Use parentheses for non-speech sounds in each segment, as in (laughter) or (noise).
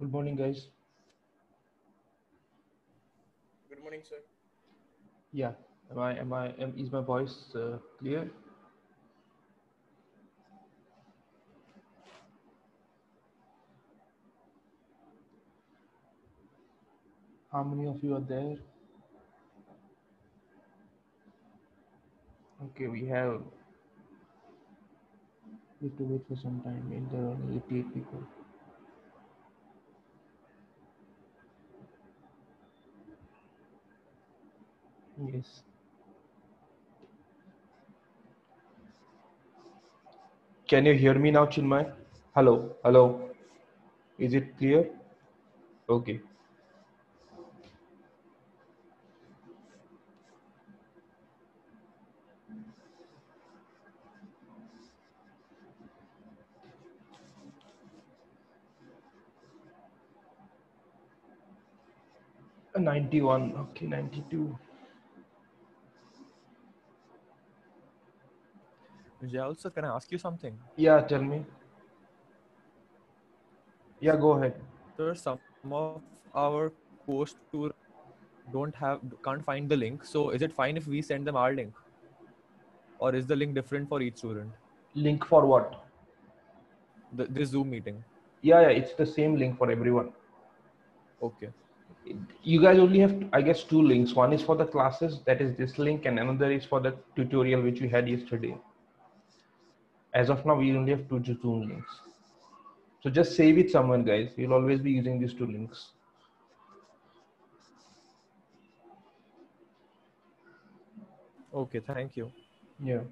Good morning, guys. Good morning, sir. Yeah, am I, am I, am, is my voice uh, clear? How many of you are there? Okay, we have, we have to wait for some time. There are only 88 people. Yes. Can you hear me now, Chinmay? Hello, hello. Is it clear? Okay. 91, okay, 92. Vijay, also, can I ask you something? Yeah, tell me. Yeah, go ahead. Sir, some of our post tour don't have can't find the link. So is it fine if we send them our link? Or is the link different for each student? Link for what? The, this Zoom meeting. Yeah, yeah, it's the same link for everyone. Okay. You guys only have, I guess, two links. One is for the classes, that is this link, and another is for the tutorial which we had yesterday. As of now, we only have two Zoom links. So just save it someone, guys. You'll always be using these two links. Okay, thank you. Yeah.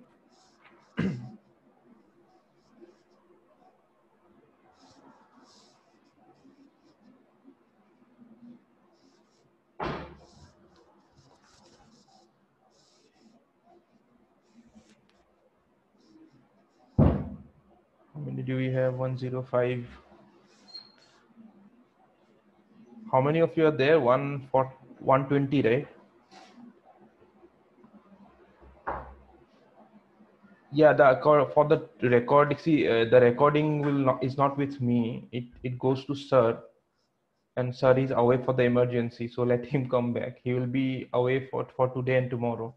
How many do we have? 105. How many of you are there? One for 120, right? Yeah, the for the record, see, uh, the recording will not is not with me. It it goes to sir, and sir is away for the emergency. So let him come back. He will be away for for today and tomorrow.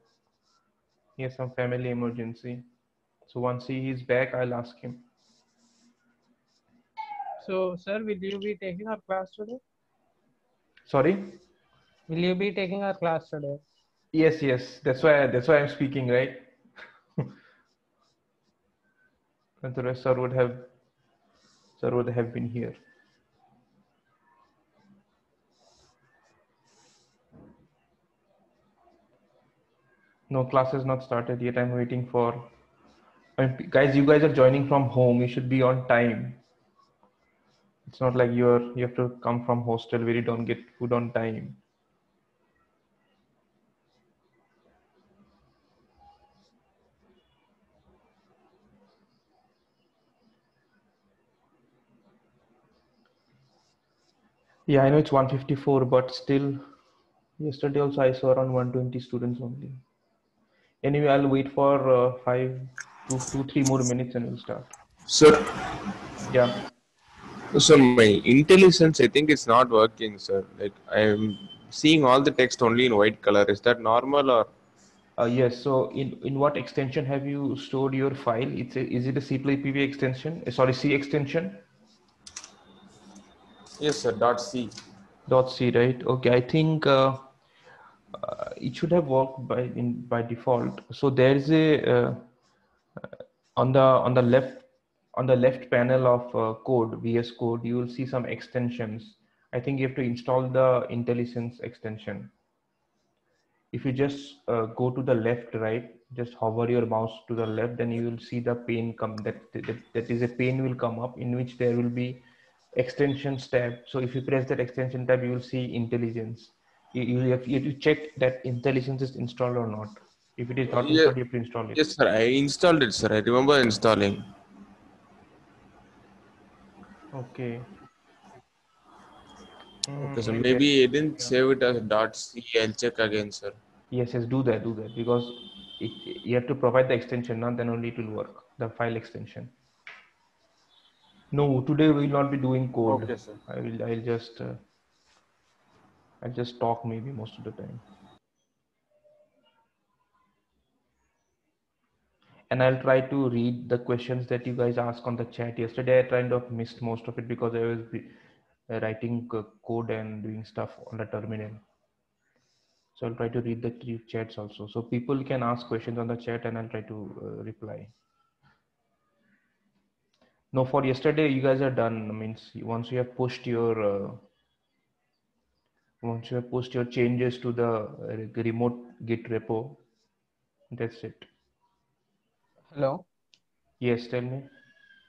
He has some family emergency. So once he is back, I'll ask him. So, sir, will you be taking our class today? Sorry. Will you be taking our class today? Yes, yes. That's why that's why I'm speaking, right? (laughs) rest sir would have sir would have been here. No class has not started yet. I'm waiting for I mean, guys, you guys are joining from home. You should be on time. It's not like you're you have to come from hostel where you don't get food on time. Yeah, I know it's 154, but still, yesterday also I saw around 120 students only. Anyway, I'll wait for uh, five, two, two, three more minutes and we'll start. Sir, Yeah. So my IntelliSense, I think it's not working, sir. Like I'm seeing all the text only in white color. Is that normal or? Uh, yes. So, in in what extension have you stored your file? It's a, is it a CPP extension? Uh, sorry, C extension. Yes, sir. Dot C. Dot C, right? Okay. I think uh, uh, it should have worked by in by default. So there is a uh, on the on the left on the left panel of uh, code VS Code, you will see some extensions. I think you have to install the IntelliSense extension. If you just uh, go to the left, right, just hover your mouse to the left, then you will see the pane come. That, that that is a pane will come up in which there will be extensions tab. So if you press that extension tab, you will see IntelliSense. You, you, have, you have to check that IntelliSense is installed or not. If it is not Yeah. installed, you have to install it. Yes, sir. I installed it, sir. I remember installing. Okay. Okay, so Mm, maybe I didn't save it as dot C. I'll check again, sir. Yes, yes, do that, do that because it, you have to provide the extension, not then only it will work. The file extension. No, today we will not be doing code. Okay, sir. I will. I'll just. Uh, I'll just talk maybe most of the time. And I'll try to read the questions that you guys asked on the chat yesterday. I kind of missed most of it because I was uh, writing code and doing stuff on the terminal. So I'll try to read the three chats also. So people can ask questions on the chat and I'll try to uh, reply. No, for yesterday, you guys are done. I mean, once you have pushed your uh, once you have pushed your changes to the uh, remote Git repo, that's it. Hello. Yes, tell me.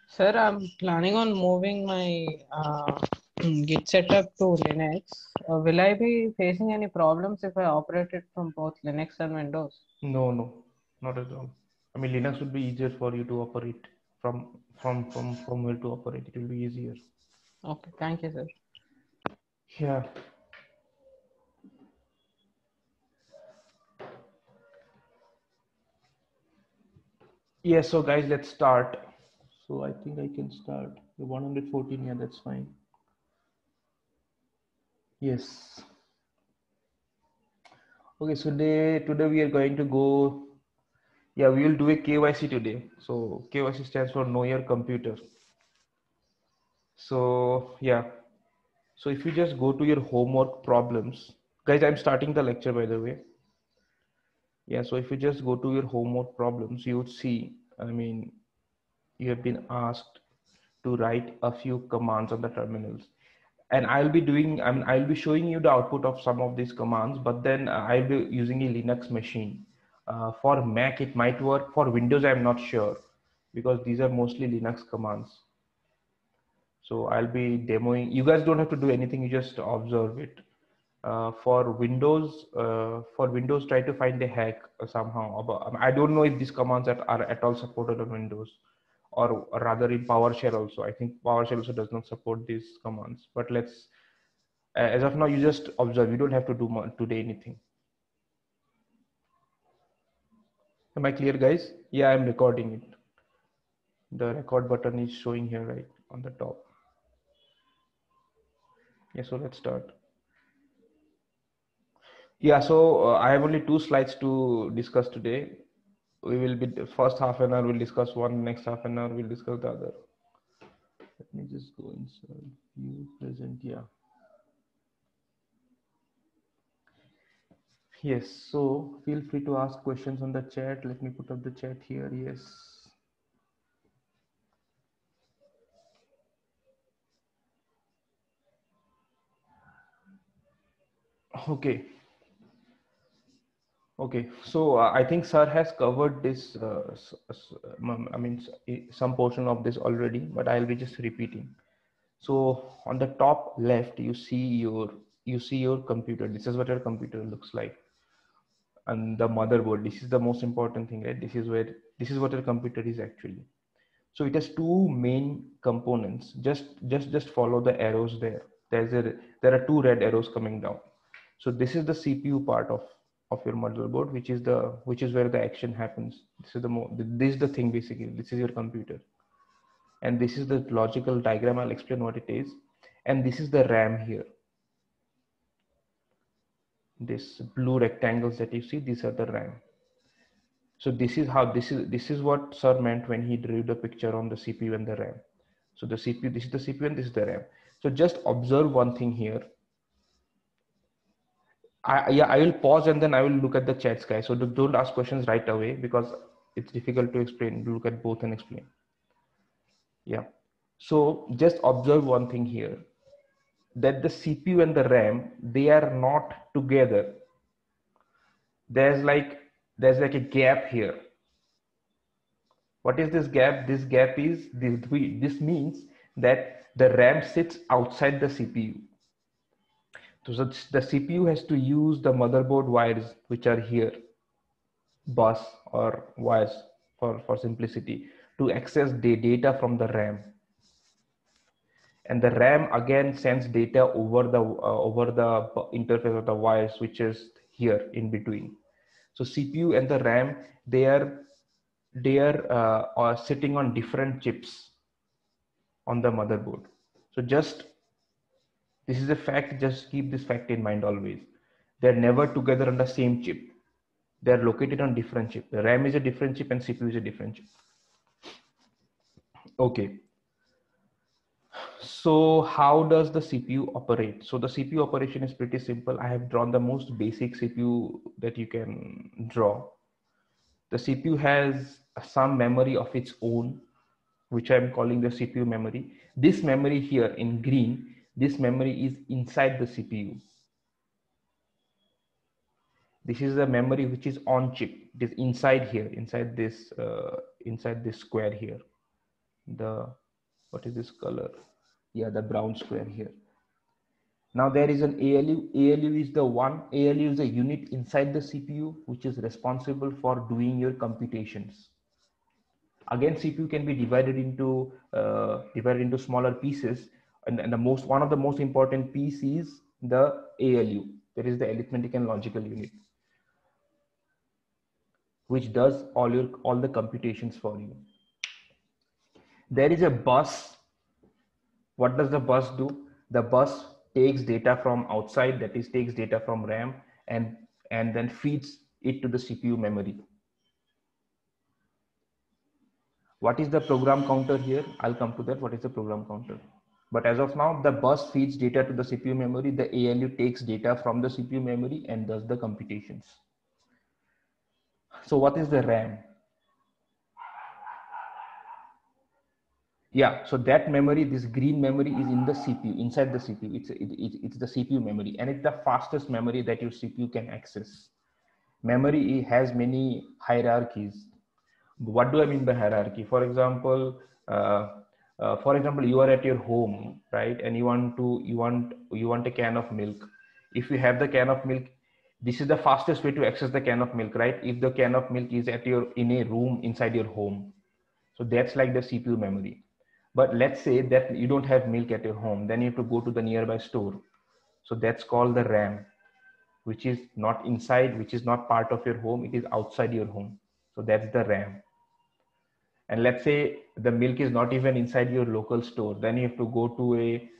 Sir, I'm planning on moving my uh, (clears throat) Git setup to Linux. Uh, will I be facing any problems if I operate it from both Linux and Windows? No, no, not at all. I mean, Linux would be easier for you to operate from from from from where to operate. It will be easier. Okay, thank you, sir. Yeah. Yeah, so guys, let's start. So I think I can start. The 114, yeah, that's fine. Yes. Okay, so today, today we are going to go, yeah, we will do a KYC today. So KYC stands for Know Your Computer. So yeah, so if you just go to your homework problems, guys, I'm starting the lecture by the way. Yeah, so if you just go to your homework problems, you would see, I mean, you have been asked to write a few commands on the terminals. And I'll be doing, I mean, I'll be showing you the output of some of these commands, but then uh, I'll be using a Linux machine. Uh, for Mac, it might work. For Windows, I'm not sure because these are mostly Linux commands. So I'll be demoing. You guys don't have to do anything. You just observe it. Uh, for Windows, uh, for Windows, try to find a hack somehow. I don't know if these commands are, are at all supported on Windows, or, rather in PowerShell also. I think PowerShell also does not support these commands. But let's, as of now, you just observe. You don't have to do today anything. Am I clear, guys? Yeah, I'm recording it. The record button is showing here, right on the top. Yeah, so let's start. Yeah, so uh, I have only two slides to discuss today. We will be the first half an hour we'll discuss one, next half an hour we'll discuss the other. Let me just go inside view present. Yeah. Yes, so feel free to ask questions on the chat. Let me put up the chat here. Yes. Okay. Okay, so uh, I think Sir has covered this, uh, I mean, some portion of this already, but I'll be just repeating. So on the top left, you see your you see your computer. This is what your computer looks like, and the motherboard. This is the most important thing, right? This is where this is what your computer is actually. So it has two main components. Just just just follow the arrows there. There's a there are two red arrows coming down. So this is the CPU part of of your motherboard, which is the which is where the action happens. This is the more this is the thing basically. This is your computer, and this is the logical diagram. I'll explain what it is, and this is the RAM here. This blue rectangles that you see, these are the RAM. So this is how this is this is what Sir meant when he drew the picture on the CPU and the RAM. So the CPU, this is the CPU and this is the RAM. So just observe one thing here I, yeah, I will pause and then I will look at the chats, guys. So don't ask questions right away because it's difficult to explain. Look at both and explain. Yeah. So just observe one thing here that the CPU and the RAM, they are not together. There's like, there's like a gap here. What is this gap? This gap is, this, this means that the RAM sits outside the CPU so the CPU has to use the motherboard wires, which are here, bus or wires for, for simplicity, to access the data from the RAM. And the RAM again sends data over the uh, over the interface of the wires, which is here in between. So CPU and the RAM, they are they are, uh, are sitting on different chips on the motherboard. So just this is a fact. Just keep this fact in mind always. They're never together on the same chip. They're located on different chip. The RAM is a different chip and CPU is a different chip. Okay. So how does the CPU operate? So the CPU operation is pretty simple. I have drawn the most basic CPU that you can draw. The CPU has some memory of its own, which I'm calling the CPU memory. This memory here in green, this memory is inside the CPU. This is the memory which is on chip. It is inside here, inside this, uh, inside this square here. The what is this color? Yeah, the brown square here. Now there is an ALU. ALU is the one, ALU is a unit inside the CPU, which is responsible for doing your computations. Again, CPU can be divided into, uh, divided into smaller pieces. And, and the most, one of the most important piece is the ALU. There is the arithmetic and logical unit, which does all your, all the computations for you. There is a bus. What does the bus do? The bus takes data from outside that is takes data from ram and and then feeds it to the cpu memory. What is the program counter here? I'll come to that. What is the program counter but as of now the bus feeds data to the cpu memory the alu takes data from the cpu memory and does the computations. So what is the ram? Yeah so that memory this green memory is in the cpu inside the cpu it's it, it, it's the cpu memory and it's the fastest memory that your cpu can access. Memory has many hierarchies. What do i mean by hierarchy? For example uh, uh, for example you are at your home right and you want to you want you want a can of milk if you have the can of milk this is the fastest way to access the can of milk right if the can of milk is at your in a room inside your home so that's like the cpu memory but let's say that you don't have milk at your home, then you have to go to the nearby store. So that's called the RAM, which is not inside, which is not part of your home, it is outside your home. So that's the RAM. And let's say the milk is not even inside your local store, then you have to go to a,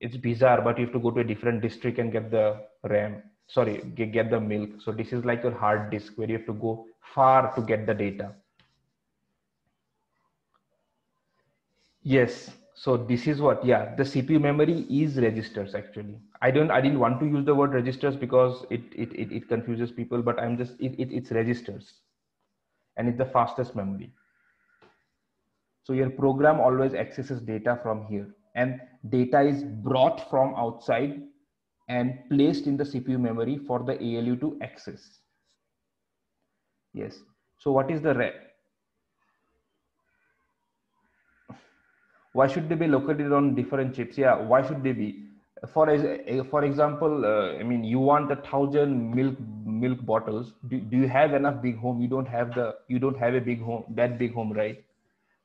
it's bizarre, but you have to go to a different district and get the RAM, sorry, get, the milk. So this is like your hard disk where you have to go far to get the data. Yes. So this is what, yeah, the CPU memory is registers actually. I don't, I didn't want to use the word registers because it, it, it, it confuses people, but I'm just, it, it, it's registers and it's the fastest memory. So your program always accesses data from here and data is brought from outside and placed in the CPU memory for the ALU to access. Yes. So what is the why should they be located on different chips yeah why should they be for for example uh, i mean you want a thousand milk milk bottles. Do, do you have enough big home? You don't have the you don't have a big home that big home right?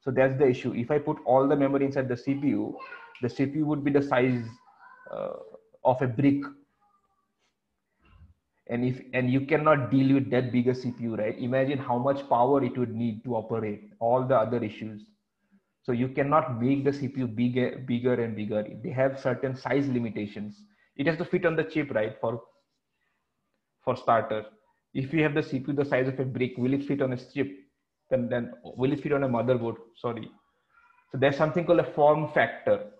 So that's the issue. If i put all the memory inside the cpu the cpu would be the size uh, of a brick. And if and you cannot deal with that bigger cpu right? Imagine how much power it would need to operate all the other issues so you cannot make the CPU bigger, bigger and bigger. They have certain size limitations. It has to fit on the chip, right? For for starter, if you have the CPU the size of a brick, will it fit on a chip? Then then will it fit on a motherboard? Sorry. So there's something called a form factor.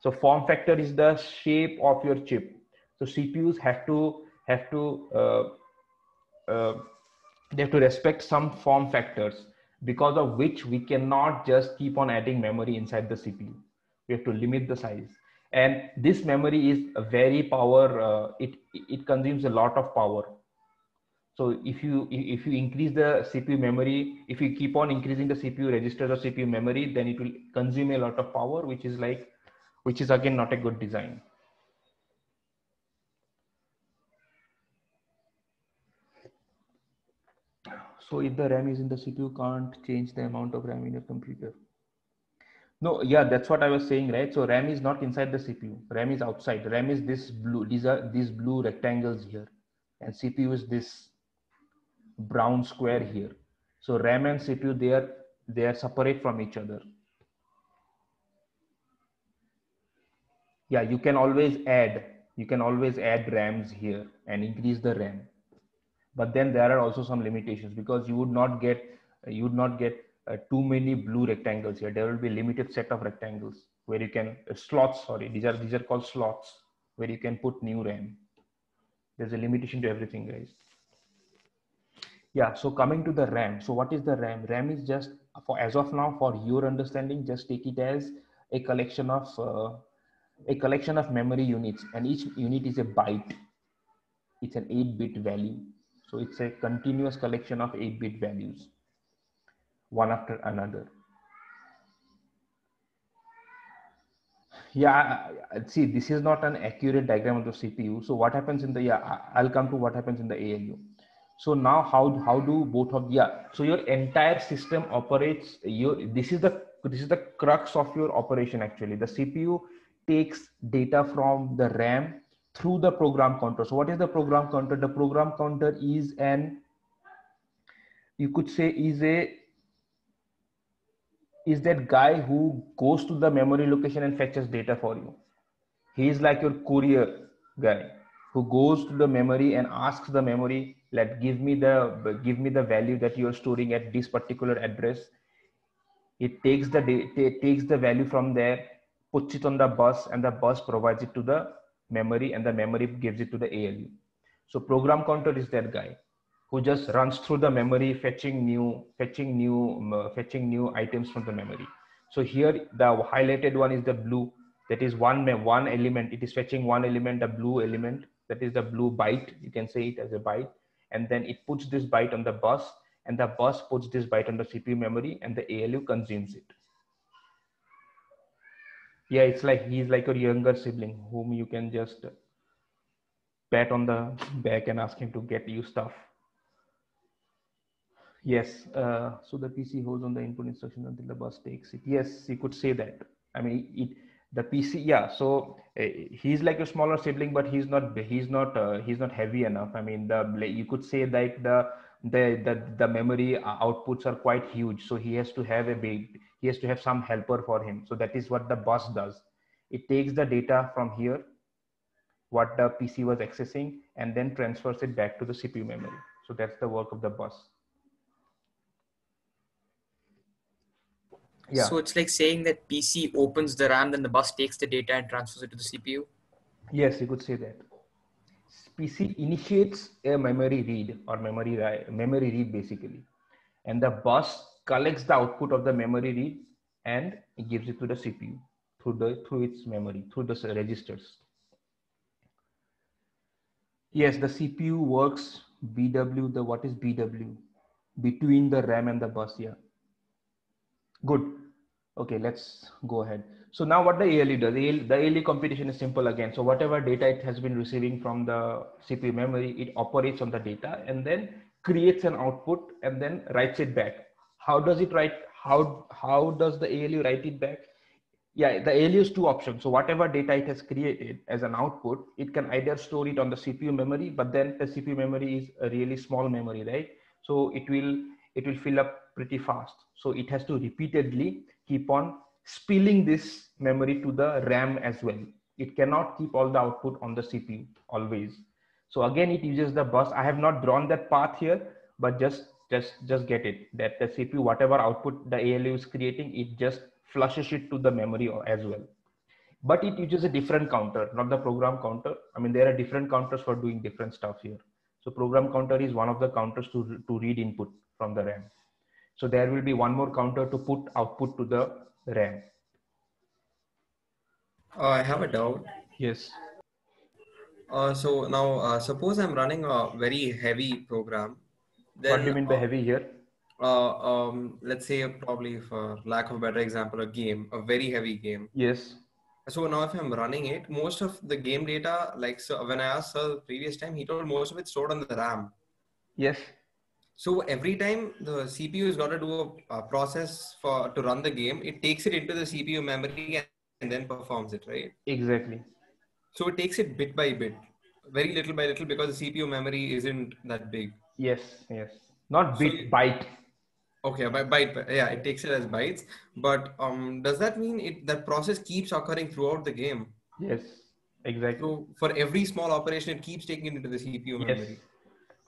So form factor is the shape of your chip. So CPUs have to have to uh, uh, they have to respect some form factors because of which we cannot just keep on adding memory inside the CPU. We have to limit the size. And this memory is a very power, uh, it, it consumes a lot of power. So if you, if you increase the CPU memory, if you keep on increasing the CPU registers or CPU memory, then it will consume a lot of power, which is like, which is again not a good design. So if the RAM is in the CPU, can't change the amount of RAM in your computer. No, yeah, that's what I was saying, right? So RAM is not inside the CPU. RAM is outside. RAM is this blue. These are these blue rectangles here, and CPU is this brown square here. So RAM and CPU they are they are separate from each other. Yeah, you can always add. You can always add RAMs here and increase the RAM but then there are also some limitations because you would not get you would not get uh, too many blue rectangles here. There will be limited set of rectangles where you can uh, slots sorry these are these are called slots where you can put new ram. There's a limitation to everything guys. Yeah so coming to the ram. So what is the ram? Ram is just for as of now for your understanding just take it as a collection of uh, a collection of memory units and each unit is a byte. It's an 8 bit value so it's a continuous collection of 8 bit values one after another. Yeah see this is not an accurate diagram of the cpu so what happens in the yeah i'll come to what happens in the alu so now how how do both of yeah so your entire system operates your this is the this is the crux of your operation actually. The cpu takes data from the ram through the program counter so what is the program counter the program counter is an you could say is a is that guy who goes to the memory location and fetches data for you. He is like your courier guy who goes to the memory and asks the memory, let give me the give me the value that you are storing at this particular address. It takes the it takes the value from there, puts it on the bus, and the bus provides it to the memory, and the memory gives it to the ALU. So program counter is that guy who just runs through the memory fetching new fetching new uh, fetching new items from the memory. So here the highlighted one is the blue. That is one one element. It is fetching one element a blue element. That is the blue byte. You can say it as a byte. And then it puts this byte on the bus and the bus puts this byte on the cpu memory and the alu consumes it yeah it's like he's like your younger sibling whom you can just pat on the back and ask him to get you stuff Yes. Uh, so the PC holds on the input instruction until the bus takes it. Yes, you could say that. I mean, it the PC. Yeah. So uh, he's like a smaller sibling, but he's not. He's not. Uh, he's not heavy enough. I mean, the you could say like the the the the memory uh, outputs are quite huge. So he has to have a big. He has to have some helper for him. So that is what the bus does. It takes the data from here, what the PC was accessing, and then transfers it back to the CPU memory. So that's the work of the bus. Yeah. So it's like saying that PC opens the RAM, then the bus takes the data and transfers it to the CPU. Yes, you could say that. PC initiates a memory read or memory memory read basically, and the bus collects the output of the memory read and gives it to the CPU through the through its memory through the registers. Yes, the CPU works BW. The what is BW? Between the RAM and the bus. Yeah Good. Okay, let's go ahead. So now what the ALU does, the the ALU computation is simple again. So whatever data it has been receiving from the CPU memory, it operates on the data and then creates an output and then writes it back. How does it write? How, how does the ALU write it back? Yeah, the ALU is two options. So whatever data it has created as an output, it can either store it on the CPU memory, but then the CPU memory is a really small memory, right? So it will it will fill up pretty fast. So it has to repeatedly keep on spilling this memory to the RAM as well. It cannot keep all the output on the CPU always. So again, it uses the bus. I have not drawn that path here, but just just just get it that the CPU, whatever output the ALU is creating, it just flushes it to the memory as well. But it uses a different counter, not the program counter. I mean, there are different counters for doing different stuff here. So program counter is one of the counters to, to read input from the RAM. So there will be one more counter to put output to the RAM. Uh, I have a doubt. Yes. Uh, so now, uh, suppose I'm running a very heavy program. Then, what do you mean by uh, heavy here? Uh, um, let's say probably for lack of a better example, a game, a very heavy game. Yes. So now if I'm running it, most of the game data, like so when I asked Sir the previous time, he told most of it stored on the RAM. Yes. So every time the CPU is got to do a, a, process for to run the game, it takes it into the CPU memory and then performs it, right? Exactly. So it takes it bit by bit, very little by little, because the CPU memory isn't that big. Yes, yes, not bit, so, byte. Okay, by byte, yeah, it takes it as bytes. But um, does that mean it that process keeps occurring throughout the game? Yes, exactly. So for every small operation, it keeps taking it into the CPU memory. yes. memory.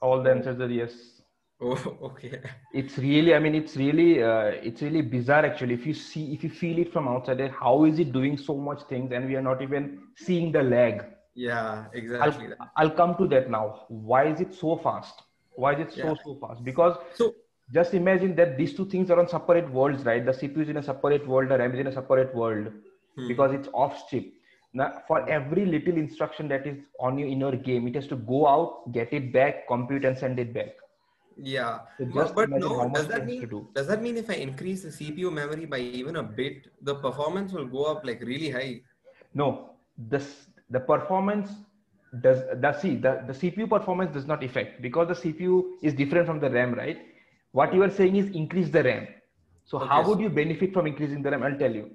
All the answers are yes. (laughs) Oh, okay. It's really, I mean, it's really, uh, it's really bizarre actually. If you see, if you feel it from outside, how is it doing so much things and we are not even seeing the lag? Yeah, exactly. I'll, I'll come to that now. Why is it so fast? Why is it so Yeah. so fast? Because So just imagine that these two things are on separate worlds, right? The CPU is in a separate world, the RAM is in a separate world Hmm. because it's off chip. Now, for every little instruction that is on you in your game, it has to go out, get it back, compute, and send it back. Yeah, So but, but no, does that mean do. does that mean if I increase the CPU memory by even a bit, the performance will go up like really high? No, this the performance does the see the, the CPU performance does not affect because the CPU is different from the RAM, right? What you are saying is increase the RAM. So how Okay, would you benefit from increasing the RAM? I'll tell you.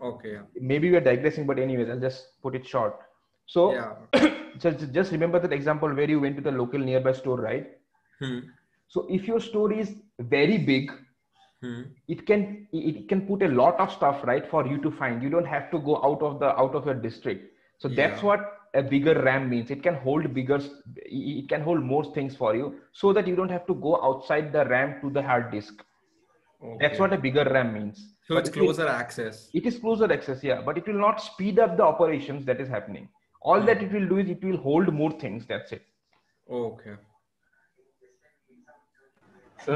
Okay. yeah. Maybe we are digressing, but anyways, I'll just put it short. So Yeah. (coughs) just just remember that example where you went to the local nearby store, right? Hmm. So if your store is very big, Hmm. it can it can put a lot of stuff right for you to find. You don't have to go out of the out of your district. So that's what a bigger ram means. It can hold bigger it can hold more things for you so that you don't have to go outside the ram to the hard disk. That's what a bigger ram means. So But it's it closer access. it is closer access yeah. But it will not speed up the operations that is happening. All that it will do is it will hold more things. That's it. Okay.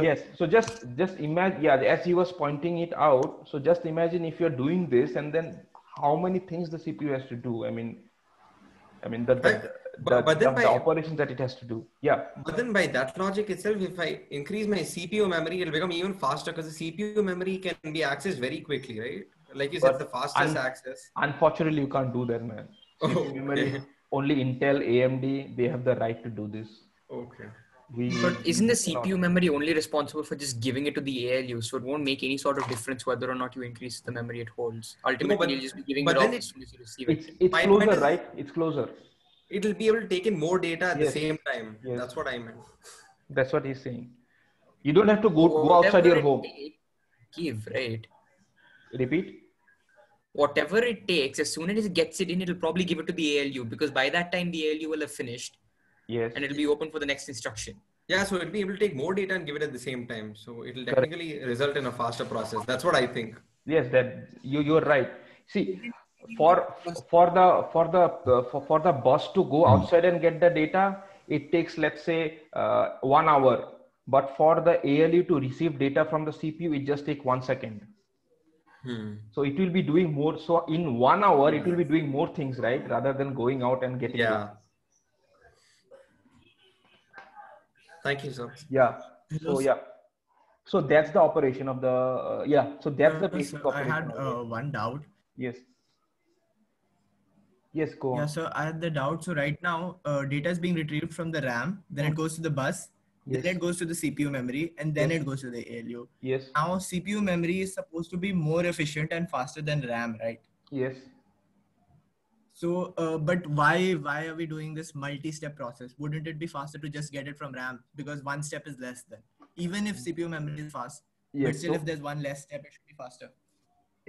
Yes. So just just imagine yeah as he was pointing it out so just imagine if you're doing this and then how many things the cpu has to do i mean i mean the the, But- the, but- but then the, the operations that it has to do. Yeah. But then by that logic itself, if I increase my CPU memory, it'll become even faster because the CPU memory can be accessed very quickly, right? Like you said, the fastest un- access. unfortunately you can't do that man. Oh, memory, only intel amd they have the right to do this. Okay. We But isn't the cannot. CPU memory only responsible for just giving it to the ALU? So it won't make any sort of difference whether or not you increase the memory it holds. Ultimately, but- you'll just be giving but it then off it- as soon as you receive it. it's it's My closer is- right it's closer It'll be able to take in more data at Yes. the same time. Yes. That's what I meant. that's what he's saying you don't have to go go outside your home take, Give right. repeat Whatever it takes, as soon as it gets it in, it'll probably give it to the ALU because by that time the ALU will have finished yes and it'll be open for the next instruction. Yeah, so it'll be able to take more data and give it at the same time. So it'll Correct. technically result in a faster process. That's what I think. yes that you you're right see for for the for the uh, for, for the bus to go outside and get the data it takes let's say uh, one hour but for the alu to receive data from the cpu it just take one second Hmm. so it will be doing more so in one hour it will be doing more things right rather than going out and getting Yeah. data. Thank you, sir. yeah. So yeah. So that's the operation of the uh, yeah. So that's the Uh, basic sir, I had of uh, one doubt. yes. Yes go Yeah, so I had the doubt. So right now, uh, data is being retrieved from the RAM, then it goes to the bus, yes. then it goes to the CPU memory, and then Yes. it goes to the ALU. yes. Now, CPU memory is supposed to be more efficient and faster than RAM, right? yes So, uh, but why why are we doing this multi-step process? Wouldn't it be faster to just get it from RAM because one step is less than? Even if CPU memory is fast, but still, so- if there's one less step, it should be faster.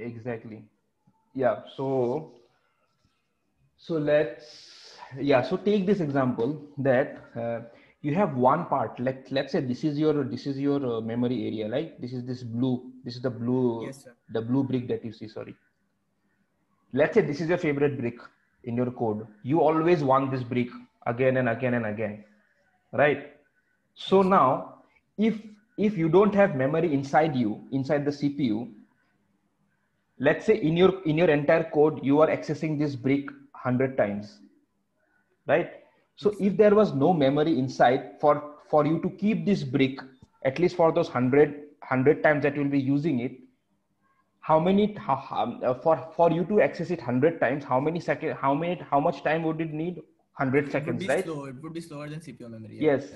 exactly yeah so so let's yeah so take this example that uh, you have one part let let's say this is your this is your uh, memory area right this is this blue this is the blue Yes, the blue brick that you see sorry let's say this is your favorite brick in your code you always want this brick again and again and again right? So now if if you don't have memory inside you inside the cpu let's say in your in your entire code you are accessing this brick 100 times right? So if there was no memory inside for for you to keep this brick at least for those 100 100 times that you'll be using it how many how, how- uh, for for you to access it 100 times how many second how many how much time would it need 100 It would seconds be right slow. It would be slower than CPU memory. Yes.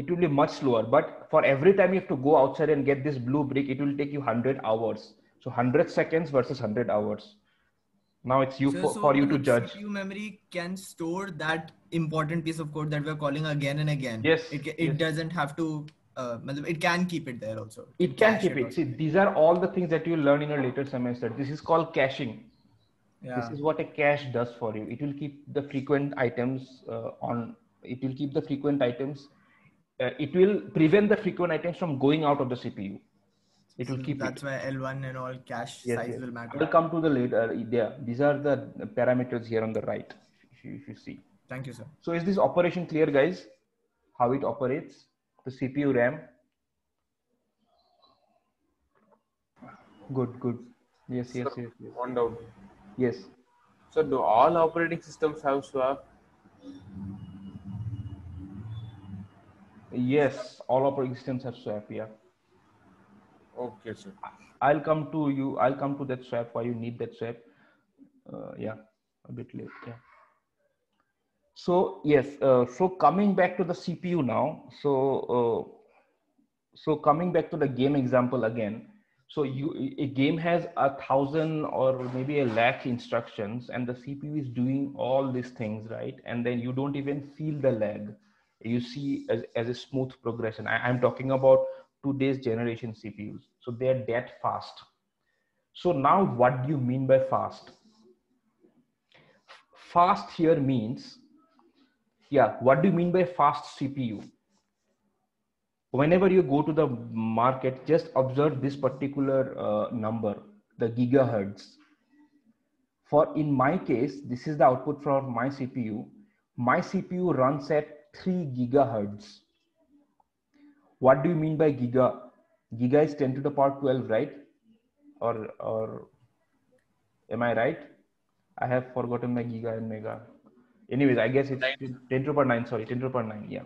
it will be much slower but for every time you have to go outside and get this blue brick it will take you 100 hours so 100 seconds versus 100 hours now it's you So- for, so for you to judge CPU memory can store that important piece of code that we're calling again and again. Yes, It, it yes. doesn't have to, uh, it can keep it there also. it can cache keep or it see these are all the things that you learn in a later semester this is called caching Yeah. this is what a cache does for you it will keep the frequent items uh, on it will keep the frequent items uh, it will prevent the frequent items from going out of the cpu it will So keep That's it why L1 and all cache Yes, size yes. will matter. I'll come to the later. Yeah, these are the parameters here on the right. If you, if you see. Thank you, sir. So is this operation clear, guys? How it operates? The CPU RAM. Good, good. Yes, yes, yes, yes. One doubt. Yes. So do all operating systems have swap? Yes, all operating systems have swap. Yeah. Okay, sir. I'll come to you. I'll come to that swap. Why you need that swap? Uh, yeah, a bit late. Yeah. So yes. Uh, so coming back to the CPU now. So uh, so coming back to the game example again. So you a game has a thousand or maybe a lakh instructions, and the CPU is doing all these things right, and then you don't even feel the lag. You see as, as a smooth progression. I, I'm talking about today's generation CPUs. So they're that fast. So now what do you mean by fast? Fast here means, yeah, what do you mean by fast CPU? Whenever you go to the market, just observe this particular uh, number, the gigahertz. For in my case, this is the output from my CPU. My CPU runs at 3 gigahertz what do you mean by giga giga is 10 to the power 12 right or or am i right i have forgotten my giga and mega anyways i guess it's 10 to the power 9 sorry 10 to the power 9 yeah.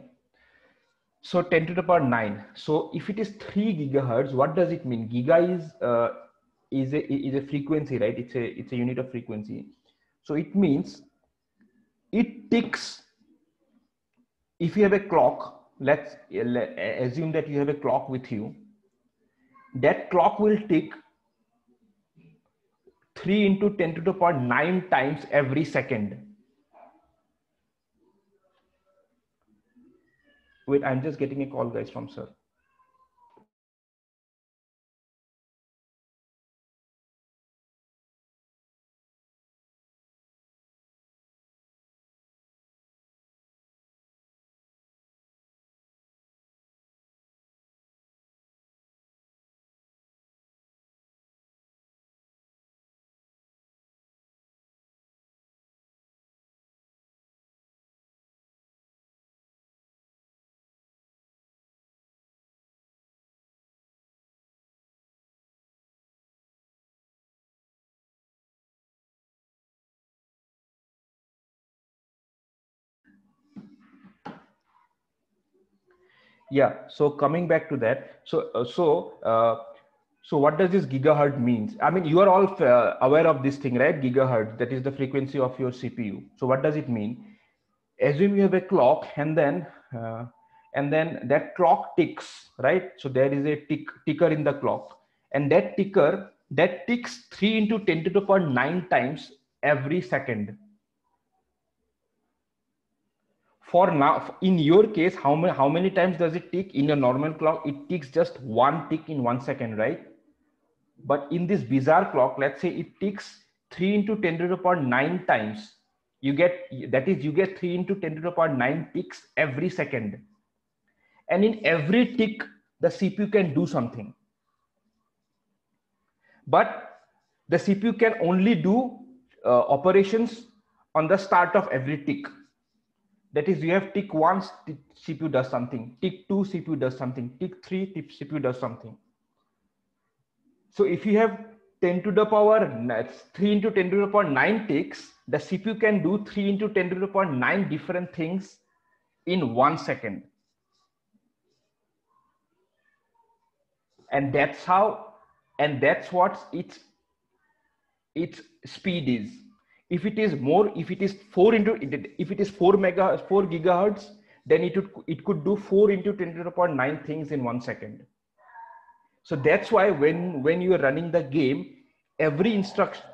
So 10 to the power 9 so if it is 3 gigahertz what does it mean? Giga is uh, is a is a frequency right? It's a it's a unit of frequency. So it means it ticks if you have a clock let's assume that you have a clock with you that clock will tick 3 into 10 to the power 9 times every second wait i'm just getting a call guys from sir yeah so coming back to that so uh, so uh, so what does this gigahertz means? I mean you are all uh, aware of this thing right? Gigahertz that is the frequency of your cpu so what does it mean? Assume you have a clock and then uh, and then that clock ticks right? So there is a tick ticker in the clock. And that ticker that ticks 3 into 10 to the power 9 times every second for now in your case how many how many times does it tick? In a normal clock it ticks just one tick in one second right? But in this bizarre clock let's say it ticks 3 into 10 to the power 9 times you get that is you get 3 into 10 to the power 9 ticks every second. And in every tick the cpu can do something. But the cpu can only do uh, operations on the start of every tick that is you have tick one cpu does something. Tick two cpu does something. Tick three cpu does something. So if you have 10 to the power 3 into 10 to the power 9 ticks the cpu can do 3 into 10 to the power 9 different things in one second. And that's how and that's what its its speed is if it is more if it is 4 into if it is 4 mega 4 gigahertz then it would it could do 4 into 10 to the power 9 things in one second so that's why when when you are running the game every instruction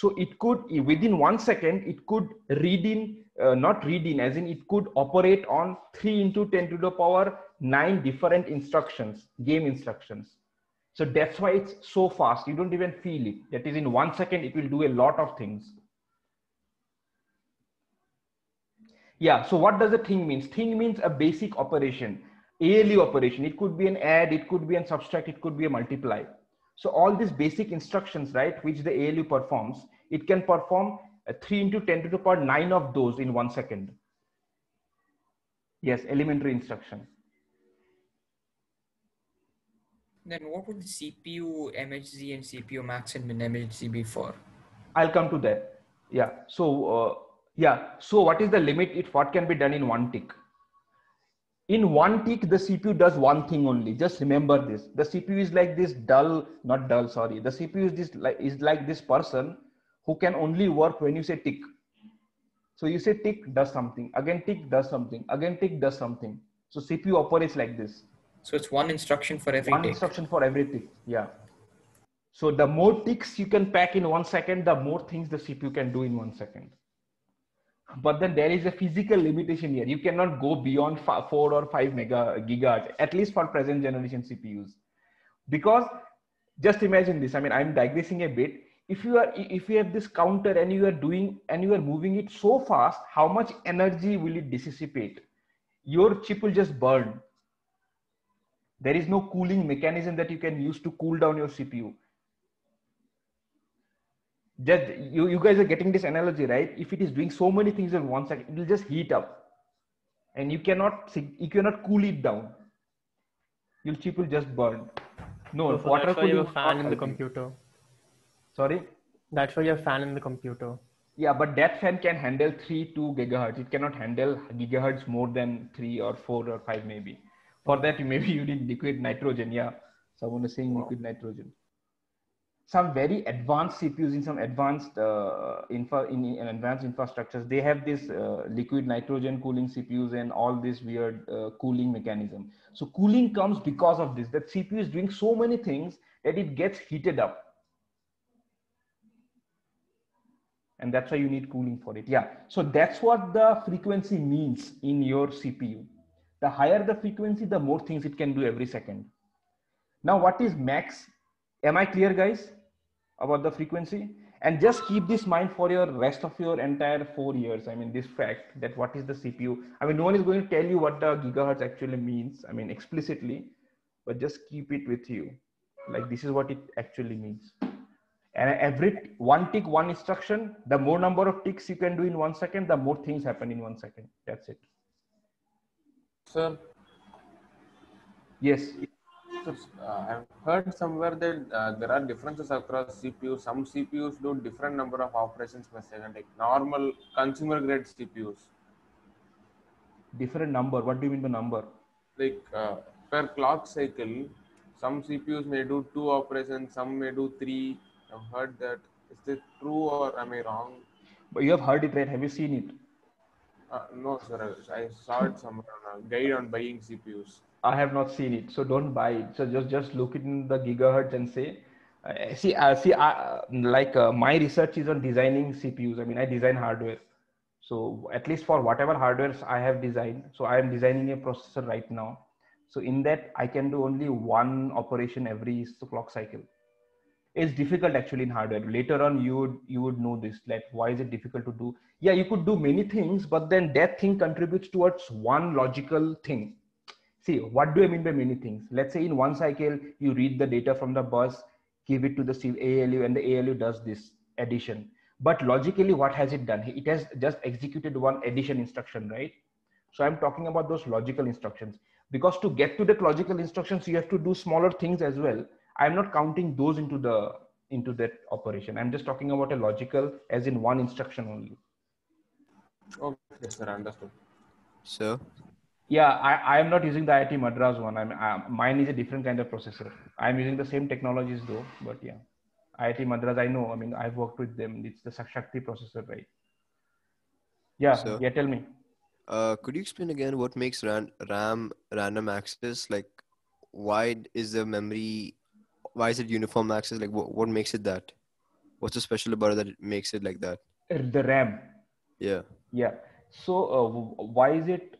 so it could within one second it could read in uh, not read in as in it could operate on 3 into 10 to the power 9 different instructions game instructions So that's why it's so fast. You don't even feel it. That is in one second, it will do a lot of things. Yeah. So what does a thing means? Thing means a basic operation, ALU operation. It could be an add, it could be an subtract, it could be a multiply. So all these basic instructions, right, which the ALU performs, it can perform a 3 into 10 to the power 9 of those in one second. Yes, elementary instruction. Then what would the CPU MHZ and CPU max and min MHZ be for? I'll come to that. Yeah. So uh, yeah. So what is the limit? It what can be done in one tick? In one tick, the CPU does one thing only. Just remember this: the CPU is like this dull, not dull. Sorry, the CPU is this like is like this person who can only work when you say tick. So you say tick does something, again tick does something, again tick does something. So CPU operates like this. So it's one instruction for every one tick. instruction for every tick. Yeah. So the more ticks you can pack in one second, the more things the CPU can do in one second. But then there is a physical limitation here. You cannot go beyond fa- four or five mega gigahertz, at least for present generation CPUs. Because just imagine this. I mean, I'm digressing a bit. If you are if you have this counter and you are doing and you are moving it so fast, how much energy will it dissipate? Your chip will just burn. There is no cooling mechanism that you can use to cool down your CPU just you, you guys are getting this analogy right? If it is doing so many things in one second it will just heat up. And you cannot you cannot cool it down. Your chip will just burn. No So water that's why you have fan in the computer. sorry? That's why you have fan in the computer. yeah but that fan can handle 3 2 gigahertz. It cannot handle gigahertz more than 3 or 4 or 5 maybe. For that you maybe (laughs) you need liquid nitrogen. Yeah someone is saying liquid nitrogen some very advanced CPUs in some advanced uh, infra in, in advanced infrastructures, they have this uh, liquid nitrogen cooling CPUs and all this weird uh, cooling mechanism. So cooling comes because of this. That CPU is doing so many things that it gets heated up, and that's why you need cooling for it. Yeah. So that's what the frequency means in your CPU. The higher the frequency, the more things it can do every second. Now, what is max? Am I clear, guys, about the frequency? And just keep this mind for your rest of your entire four years. I mean, this fact that what is the CPU? I mean, no one is going to tell you what the gigahertz actually means. I mean, explicitly, but just keep it with you. Like this is what it actually means. And every one tick, one instruction, the more number of ticks you can do in one second, the more things happen in one second. That's it. Sir, Yes. Uh, I've heard somewhere that uh, there are differences across CPUs. Some CPUs do different number of operations per second, like normal consumer grade CPUs. Different number. What do you mean by number? Like uh, per clock cycle, some CPUs may do two operations, some may do three. I've heard that. Is this true or am I wrong? But you have heard it right. Have you seen it? Uh, no, sir. I, saw it somewhere on a guide on buying CPUs. I have not seen it, so don't buy it. So just just look in the gigahertz and say, uh, see, uh, see, uh, like uh, my research is on designing CPUs. I mean, I design hardware. So at least for whatever hardwares I have designed, so I am designing a processor right now. So in that, I can do only one operation every clock cycle. It's difficult actually in hardware. Later on, you would you would know this. Like, why is it difficult to do? Yeah, you could do many things, but then that thing contributes towards one logical thing see what do i mean by many things let's say in one cycle you read the data from the bus give it to the alu and the alu does this addition but logically what has it done it has just executed one addition instruction right so i'm talking about those logical instructions because to get to that logical instructions you have to do smaller things as well i'm not counting those into the into that operation i'm just talking about a logical as in one instruction only Okay, sir. Understood. So, Yeah, I, I am not using the IIT Madras one. I'm, uh, mine is a different kind of processor. I'm using the same technologies though, but yeah, IIT Madras, I know. I mean, I've worked with them. It's the Shakti processor, right? Yeah, So- yeah. Tell me. uh, could you explain again what makes ran- RAM random access? Like, why is the memory? Why is it uniform access? Like, what, what makes it that? What's so special about it that it makes it like that? Uh, The RAM. Yeah. Yeah. So uh, why is it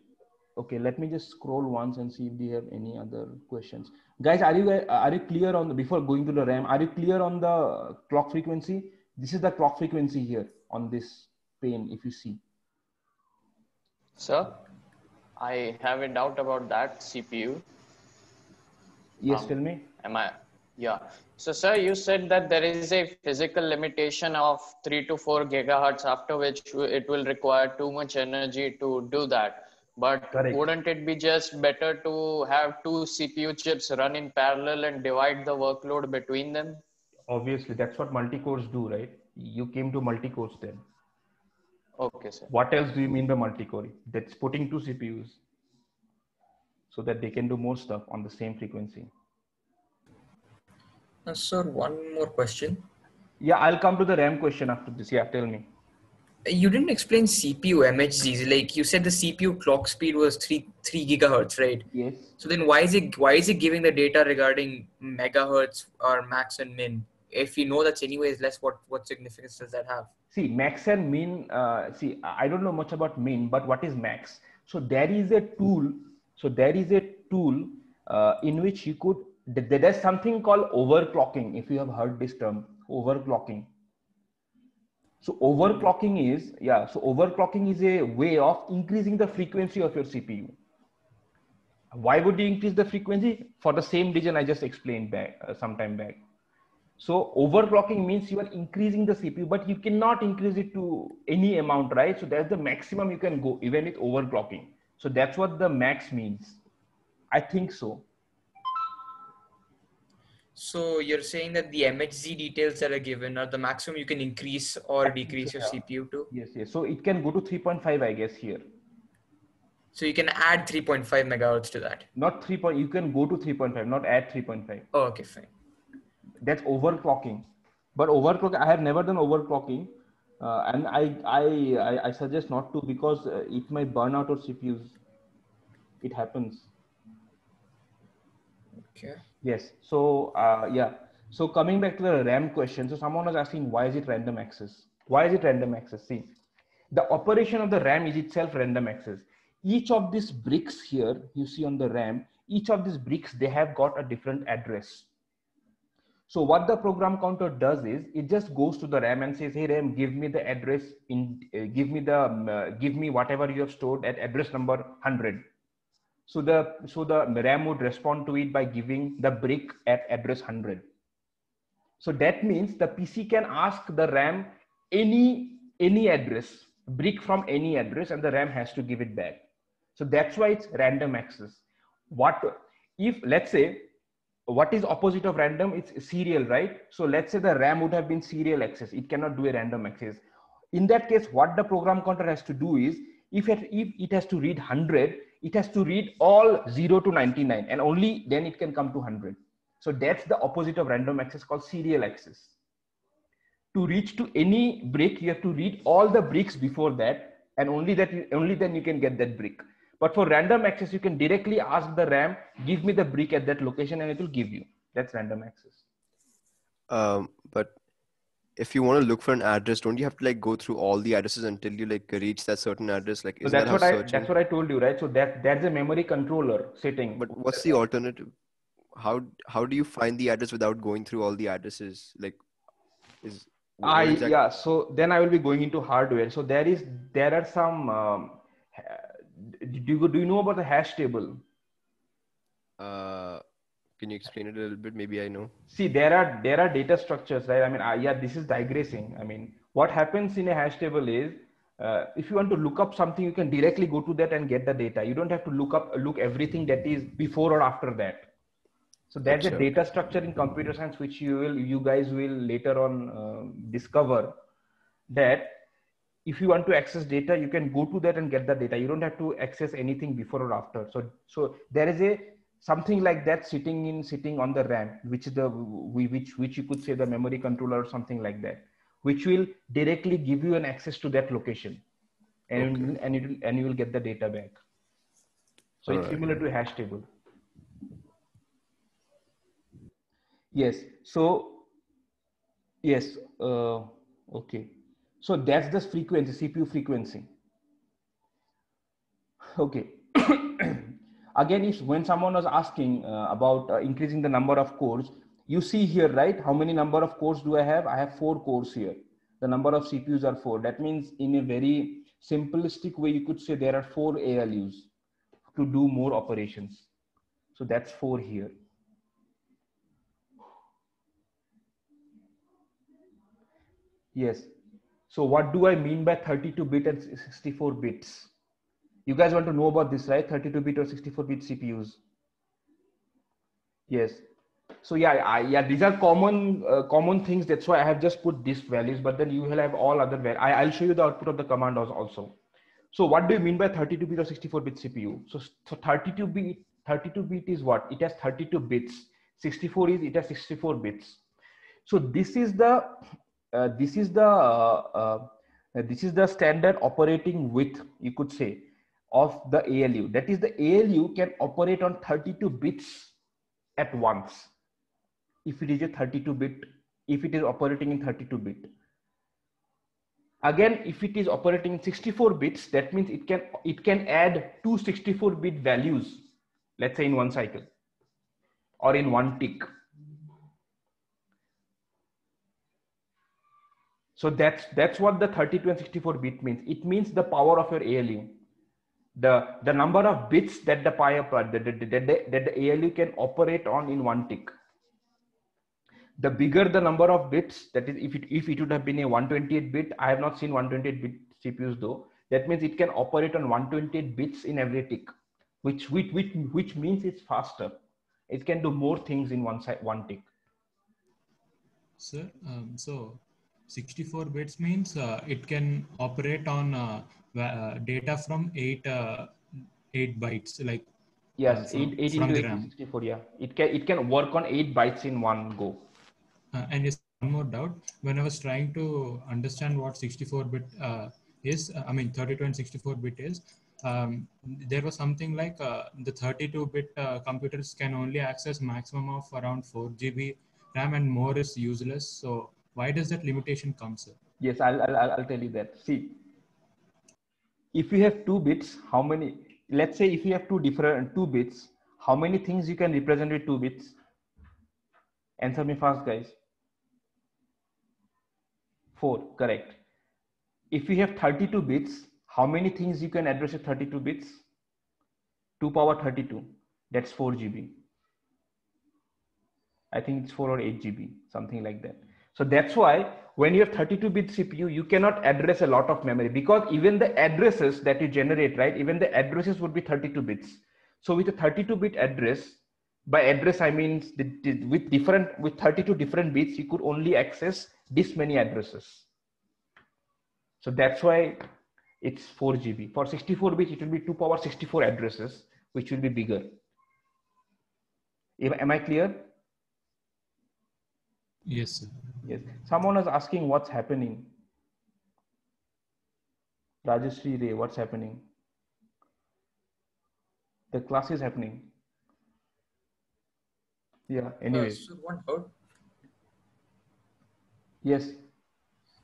okay let me just scroll once and see if they have any other questions guys are you are you clear on the before going to the ram are you clear on the clock frequency this is the clock frequency here on this pane if you see Sir, I have a doubt about that CPU. yes Um, tell me Am I? Yeah. So, sir, you said that there is a physical limitation of three to four gigahertz, after which it will require too much energy to do that. But Correct. wouldn't it be just better to have two CPU chips run in parallel and divide the workload between them? obviously that's what multi-cores do right you came to multi-cores then Okay, sir. what else do you mean by multi-core that's putting two cpus so that they can do more stuff on the same frequency Uh, sir, one more question. yeah i'll come to the ram question after this yeah tell me You didn't explain CPU MHZs. Like you said, the CPU clock speed was three three gigahertz, right? yes So then, why is it why is it giving the data regarding megahertz or max and min? If you know that's anyways less, what what significance does that have? see max and min uh, see i don't know much about min but what is max so there is a tool so there is a tool uh, in which you could th- there's something called overclocking if you have heard this term overclocking so overclocking is yeah so overclocking is a way of increasing the frequency of your cpu why would you increase the frequency for the same reason i just explained back uh, some time back so overclocking means you are increasing the CPU, but you cannot increase it to any amount, right? So that's the maximum you can go even with overclocking. So that's what the max means. I think so. So you're saying that the MHZ details that are given are the maximum you can increase or decrease your CPU to. Yes, yes. So it can go to 3.5, I guess here. So you can add 3.5 megahertz to that. Not 3. Point, you can go to 3.5, not add 3.5. Oh, okay, fine. That's overclocking. But overclock, I have never done overclocking. Uh, and I, I, I, suggest not to because uh, it might burn out your CPUs. It happens. Okay. Yes. So uh, yeah. So coming back to the RAM question. So someone was asking why is it random access? Why is it random access? See, the operation of the RAM is itself random access. Each of these bricks here you see on the RAM, each of these bricks they have got a different address. So what the program counter does is it just goes to the RAM and says, "Hey RAM, give me the address in, uh, give me the, um, uh, give me whatever you have stored at address number 100." So the so the RAM would respond to it by giving the brick at address 100. So that means the PC can ask the RAM any any address, brick from any address, and the RAM has to give it back. So that's why it's random access. What if let's say what is opposite of random? It's serial, right? So let's say the RAM would have been serial access. It cannot do a random access. In that case, what the program counter has to do is if it, if it has to read 100, it has to read all 0 to 99 and only then it can come to 100. So that's the opposite of random access called serial access. To reach to any brick, you have to read all the bricks before that and only that only then you can get that brick. But for random access, you can directly ask the RAM, give me the brick at that location and it will give you. That's random access. Um, but if you want to look for an address, don't you have to like go through all the addresses until you like reach that certain address? Like, So is that's that what I searching? that's what I told you, right? So that that's a memory controller setting. But what's the alternative? How how do you find the address without going through all the addresses? Like, is I exact- yeah. So then I will be going into hardware. So there is there are some. Um, do you do you know about the hash table? Uh, can you explain it a little bit? Maybe I know. See, there are there are data structures, right? I mean, uh, yeah, this is digressing. I mean, what happens in a hash table is, uh, if you want to look up something, you can directly go to that and get the data. You don't have to look up look everything that is before or after that. So there's a data structure in computer science which you will you guys will later on uh, discover that if you want to access data, you can go to that and get the data. You don't have to access anything before or after. So so there is a something like that sitting in sitting on the RAM, which is the we- which which you could say the memory controller or something like that, which will directly give you an access to that location, and and it will, and you will get the data back. So it's Alright. similar to a hash table. Yes. So yes. Uh, okay. So that's the frequency, CPU frequency. Okay. (coughs) again, if when someone was asking uh, about uh, increasing the number of cores, you see here, right? How many number of cores do I have? I have four cores here. The number of CPUs are four. That means in a very simplistic way, you could say there are four ALUs to do more operations. So that's four here. Yes. So what do I mean by 32 bit and 64 bits? You guys want to know about this, right? 32 bit or 64 bit CPUs. Yes. So yeah, I, yeah, these are common uh, common things. That's why I have just put these values, but then you will have all other values. I, I'll show you the output of the command also. So what do you mean by 32 bit or 64 bit CPU? So, so 32 bit 32 bit is what? It has 32 bits. 64 is it has 64 bits. So this is the uh, this is the uh, uh, this is the standard operating width you could say of the ALU. That is the ALU can operate on 32 bits at once. If it is a 32 bit, if it is operating in 32 bit. Again, if it is operating in 64 bits, that means it can it can add two 64 bit values, let's say in one cycle or in one tick. So that's that's what the 32 and 64 bit means. It means the power of your ALU. The, the number of bits that the, that, the, that, the, that the ALU can operate on in one tick. The bigger the number of bits, that is, if it, if it would have been a 128 bit, I have not seen 128 bit CPUs though. That means it can operate on 128 bits in every tick, which, which, which, which means it's faster. It can do more things in one, side, one tick. Sir, um, so 64 bits means uh, it can operate on uh, uh, data from 8 uh, 8 bytes like yes uh, 8, 8 into 64 yeah. It can it can work on 8 bytes in one go. Uh, and just one more doubt. When i was trying to understand what 64 bit is i mean 32 and 64 bit is um, there was something like the 32 bit computers can only access maximum of around 4 gb ram and more is useless. So why does that limitation come sir? Yes i'll i'll, I'll tell you that. See if you have two bits how many let's say if you have two different two bits how many things you can represent with two bits? Answer me fast guys. Four correct. If you have 32 bits how many things you can address with 32 bits? 2 power 32 that's 4 gb i think it's 4 or 8 gb something like that so that's why when you have 32 bit CPU, you cannot address a lot of memory because even the addresses that you generate, right? Even the addresses would be 32 bits. So with a 32 bit address, by address, I mean with different, with 32 different bits, you could only access this many addresses. So that's why it's 4 GB. For 64 bits, it will be 2 power 64 addresses, which will be bigger. Am I clear? Yes, sir. Yes. Someone was asking what's happening. Rajeshri Ray, what's happening? The class is happening. Yeah, anyway. Uh, so one. Yes.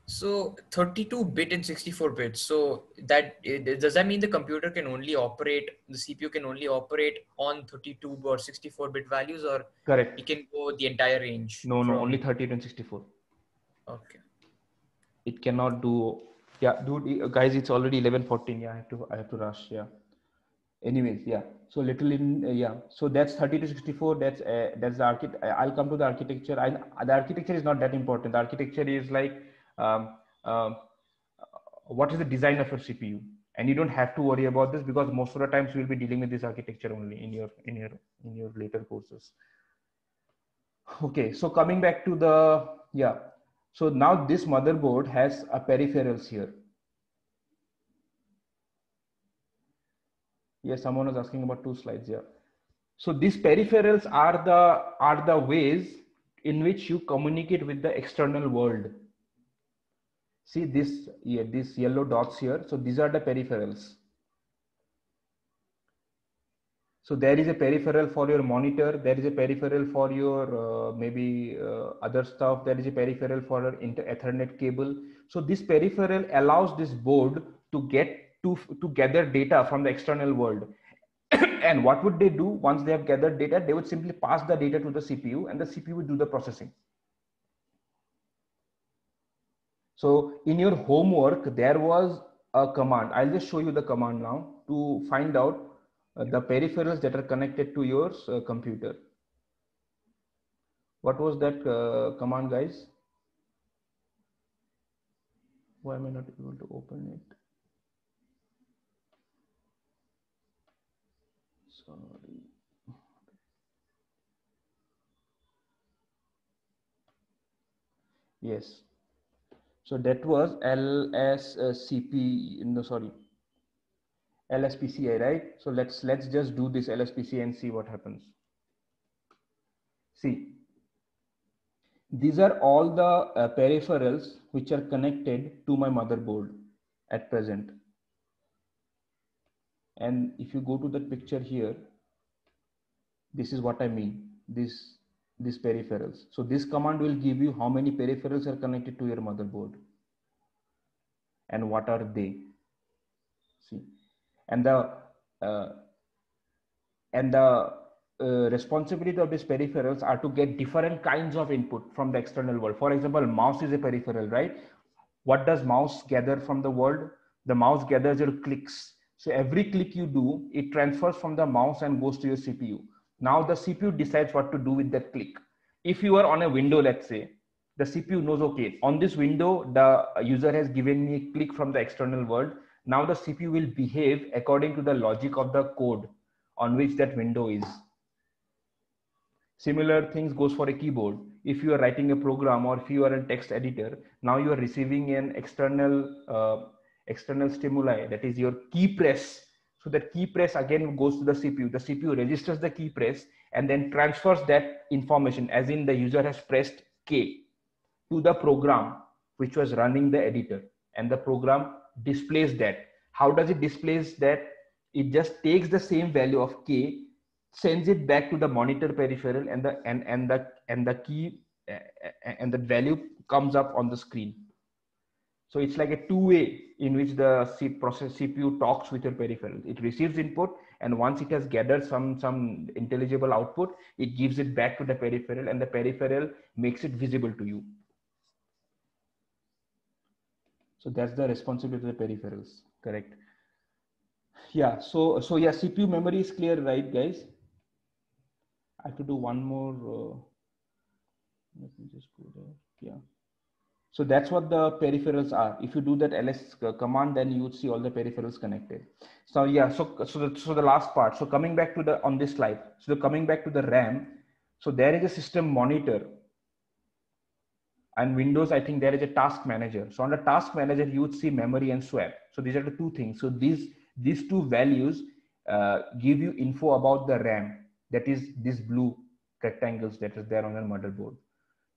So 32 bit and 64 bits. So that does that mean the computer can only operate the CPU can only operate on 32 or 64 bit values, or correct? It can go the entire range. No, no, only 32 and 64. Okay. It cannot do. Yeah, dude, guys, it's already 11:14. Yeah, I have to. I have to rush. Yeah. Anyways, yeah. So little in uh, yeah. So that's 30 to 64. That's uh, that's the architect. I'll come to the architecture. I, the architecture is not that important. The architecture is like um, um, what is the design of your CPU, and you don't have to worry about this because most of the times you will be dealing with this architecture only in your in your in your later courses. Okay, so coming back to the yeah. So now this motherboard has a peripherals here. Yes, someone was asking about two slides. Yeah. So these peripherals are the are the ways in which you communicate with the external world see this yeah, these yellow dots here. So these are the peripherals. So there is a peripheral for your monitor. There is a peripheral for your uh, maybe uh, other stuff. There is a peripheral for your inter ethernet cable. So this peripheral allows this board to get to to gather data from the external world. (coughs) And what would they do? Once they have gathered data? They would simply pass the data to the CPU and the CPU would do the processing. So in your homework, there was a command. I'll just show you the command now to find out uh, the peripherals that are connected to your uh, computer. What was that uh, command, guys? Why am I not able to open it? Sorry. Yes. So that was LSCP, no, sorry, LSPCA, right? So let's let's just do this LSPCA and see what happens. See, these are all the uh, peripherals which are connected to my motherboard at present. And if you go to the picture here, this is what I mean. This these peripherals. So this command will give you how many peripherals are connected to your motherboard and what are they. See, and the uh, and the uh, responsibility of these peripherals are to get different kinds of input from the external world. For example, mouse is a peripheral, right? What does mouse gather from the world? The mouse gathers your clicks. So every click you do, it transfers from the mouse and goes to your CPU. Now the CPU decides what to do with that click. If you are on a window, let's say, the CPU knows, okay, on this window, the user has given me a click from the external world. Now the CPU will behave according to the logic of the code on which that window is. Similar things goes for a keyboard. If you are writing a program or if you are a text editor, now you are receiving an external uh, external stimuli, that is your key press so that key press again goes to the CPU. The CPU registers the key press and then transfers that information as in the user has pressed K to the program which was running the editor and the program displays that. How does it displays that? It just takes the same value of K, sends it back to the monitor peripheral and the and, and the and the key uh, and the value comes up on the screen. So it's like a two-way in which the C process CPU talks with your peripheral. It receives input, and once it has gathered some some intelligible output, it gives it back to the peripheral, and the peripheral makes it visible to you. So that's the responsibility of the peripherals. Correct. Yeah. So so yeah, CPU memory is clear, right, guys? I have to do one more. Uh, let me just go there. Yeah. So that's what the peripherals are. If you do that ls command, then you would see all the peripherals connected. So yeah, so so the, so the last part. So coming back to the on this slide. So coming back to the RAM. So there is a system monitor. And Windows, I think there is a task manager. So on the task manager, you would see memory and swap. So these are the two things. So these these two values uh, give you info about the RAM. That is these blue rectangles that is there on the motherboard.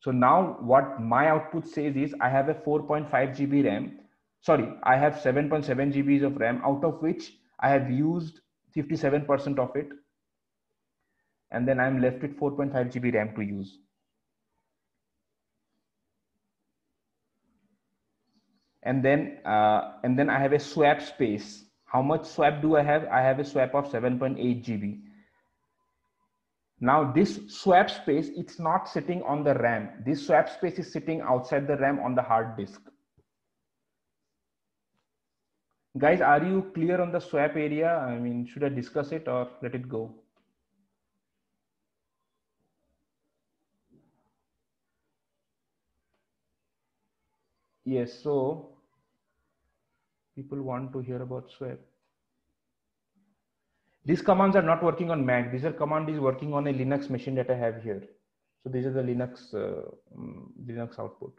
So now what my output says is I have a 4.5 GB RAM. Sorry, I have 7.7 GBs of RAM out of which I have used 57% of it. And then I'm left with 4.5 GB RAM to use. And then, uh, and then I have a swap space. How much swap do I have? I have a swap of 7.8 GB. Now this swap space, it's not sitting on the RAM. This swap space is sitting outside the RAM on the hard disk. Guys, are you clear on the swap area? I mean, should I discuss it or let it go? Yes, so people want to hear about swap. These commands are not working on Mac. These are command is working on a Linux machine that I have here. So these are the Linux uh, um, Linux output.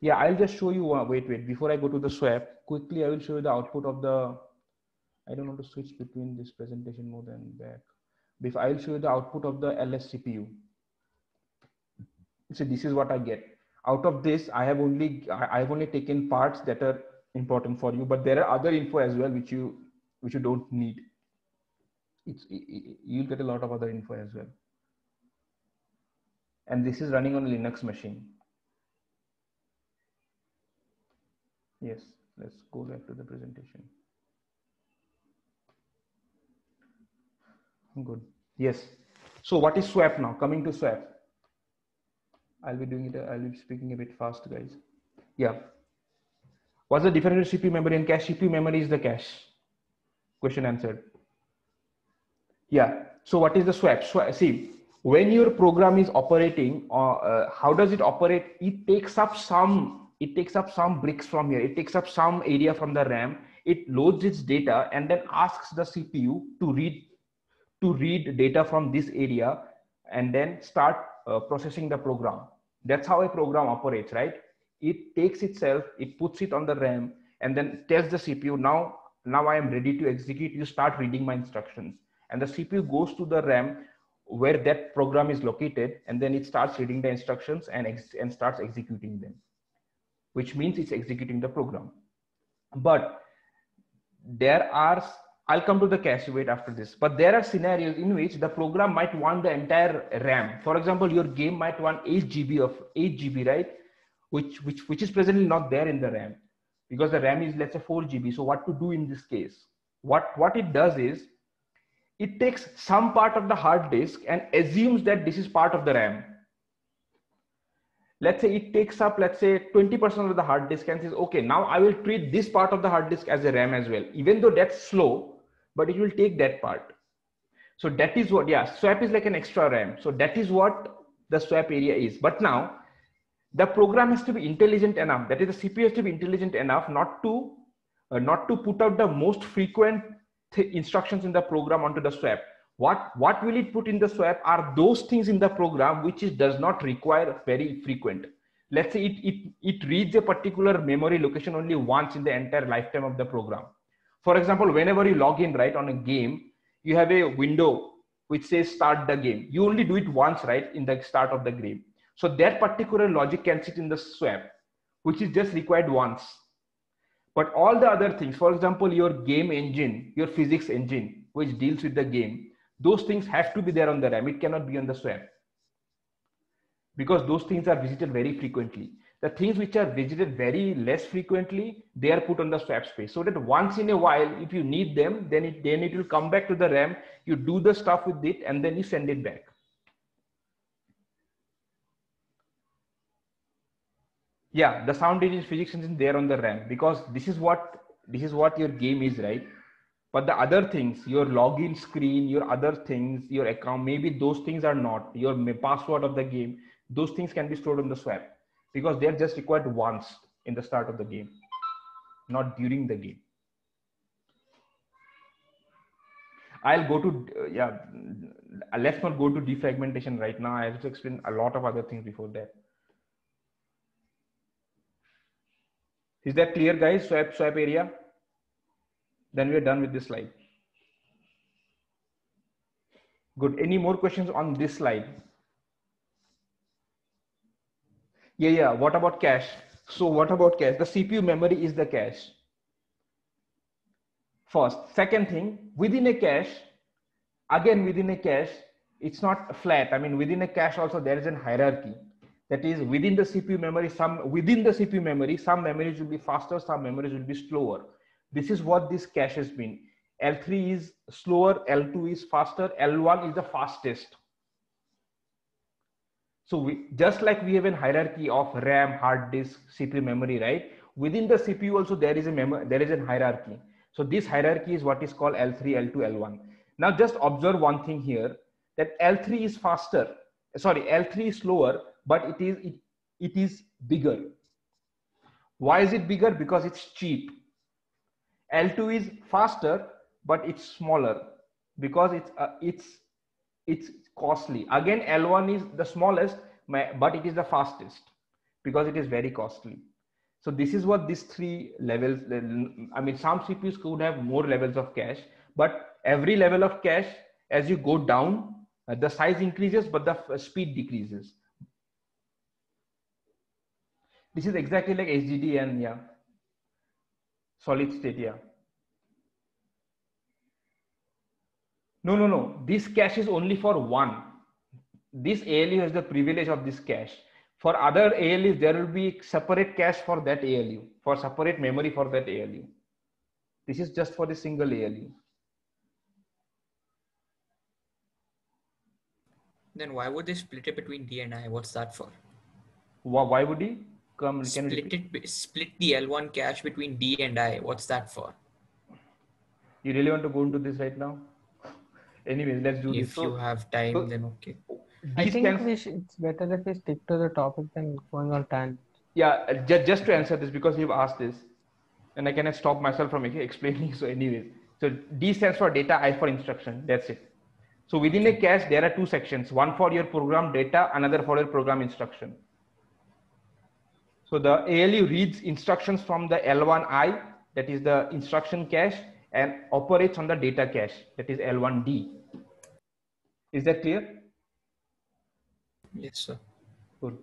Yeah, I'll just show you. Uh, wait, wait. Before I go to the swap, quickly I will show you the output of the. I don't want to switch between this presentation mode and back. If I'll show you the output of the LS CPU. So this is what I get. Out of this, I have only I have only taken parts that are important for you, but there are other info as well which you which you don't need it's it, you'll get a lot of other info as well and this is running on a linux machine yes let's go back to the presentation Good. Yes. So what is swap now? Coming to swap. I'll be doing it. I'll be speaking a bit fast, guys. Yeah. What's the difference between CPU memory and cache? CPU memory is the cache. Question answered. Yeah. So what is the swap? Swap. See, when your program is operating, uh, uh, how does it operate? It takes up some. It takes up some bricks from here. It takes up some area from the RAM. It loads its data and then asks the CPU to read to read data from this area and then start uh, processing the program. That's how a program operates, right? It takes itself, it puts it on the RAM, and then tells the CPU, now, now I am ready to execute. You start reading my instructions. And the CPU goes to the RAM where that program is located, and then it starts reading the instructions and, and starts executing them, which means it's executing the program. But there are I'll come to the cache wait after this. But there are scenarios in which the program might want the entire RAM. For example, your game might want 8 GB of 8 GB, right? Which which which is presently not there in the RAM because the RAM is let's say 4 GB. So what to do in this case? What what it does is it takes some part of the hard disk and assumes that this is part of the RAM. Let's say it takes up, let's say 20% of the hard disk and says, okay, now I will treat this part of the hard disk as a RAM as well. Even though that's slow, but it will take that part. So that is what, yeah, swap is like an extra RAM. So that is what the swap area is. But now the program has to be intelligent enough. That is the CPU has to be intelligent enough not to, uh, not to put out the most frequent instructions in the program onto the swap. What, what will it put in the swap are those things in the program which is, does not require very frequent. Let's say it, it, it reads a particular memory location only once in the entire lifetime of the program for example, whenever you log in, right, on a game, you have a window which says start the game. You only do it once, right, in the start of the game. So that particular logic can sit in the swap, which is just required once. But all the other things, for example, your game engine, your physics engine, which deals with the game, those things have to be there on the RAM. It cannot be on the swap because those things are visited very frequently the things which are visited very less frequently, they are put on the swap space. So that once in a while, if you need them, then it, then it will come back to the RAM, you do the stuff with it, and then you send it back. Yeah, the sound engine physics engine there on the RAM because this is what this is what your game is, right? But the other things, your login screen, your other things, your account, maybe those things are not your password of the game. Those things can be stored on the swap because they're just required once in the start of the game, not during the game. I'll go to, uh, yeah, let's not go to defragmentation right now. I have to explain a lot of other things before that. Is that clear guys, swap, swap area? Then we're done with this slide. Good, any more questions on this slide? Yeah, yeah. What about cache? So what about cache? The CPU memory is the cache. First, second thing, within a cache, again within a cache, it's not flat. I mean, within a cache also there is a hierarchy. That is within the CPU memory, some within the CPU memory, some memories will be faster, some memories will be slower. This is what this cache has been. L3 is slower, L2 is faster, L1 is the fastest. So we, just like we have a hierarchy of RAM, hard disk, CPU memory, right? Within the CPU also there is a there is a hierarchy. So this hierarchy is what is called L3, L2, L1. Now just observe one thing here that L3 is faster. Sorry, L3 is slower, but it is it, it is bigger. Why is it bigger? Because it's cheap. L2 is faster, but it's smaller because it's uh, it's it's costly. Again, L1 is the smallest, but it is the fastest because it is very costly. So this is what these three levels, I mean, some CPUs could have more levels of cache, but every level of cache, as you go down, uh, the size increases, but the uh, speed decreases. This is exactly like HDD and yeah, solid state, yeah. No, no, no. This cache is only for one. This ALU has the privilege of this cache. For other ALUs, there will be separate cache for that ALU, for separate memory for that ALU. This is just for the single ALU. Then why would they split it between D and I? What's that for? Why, why would he come? Can Split it. Split the L1 cache between D and I. What's that for? You really want to go into this right now? Anyways, let's do this. If you have time, so then okay. I think can- we should, it's better if we stick to the topic than going on tangent. yeah, uh, just, just to answer this because you've asked this, and I cannot stop myself from explaining. (laughs) So, anyways, so D stands for data, I for instruction. That's it. So within a cache, there are two sections: one for your program data, another for your program instruction. So the ALU reads instructions from the L1I, that is the instruction cache, and operates on the data cache, that is L1D. Is that clear? Yes, sir. Cool.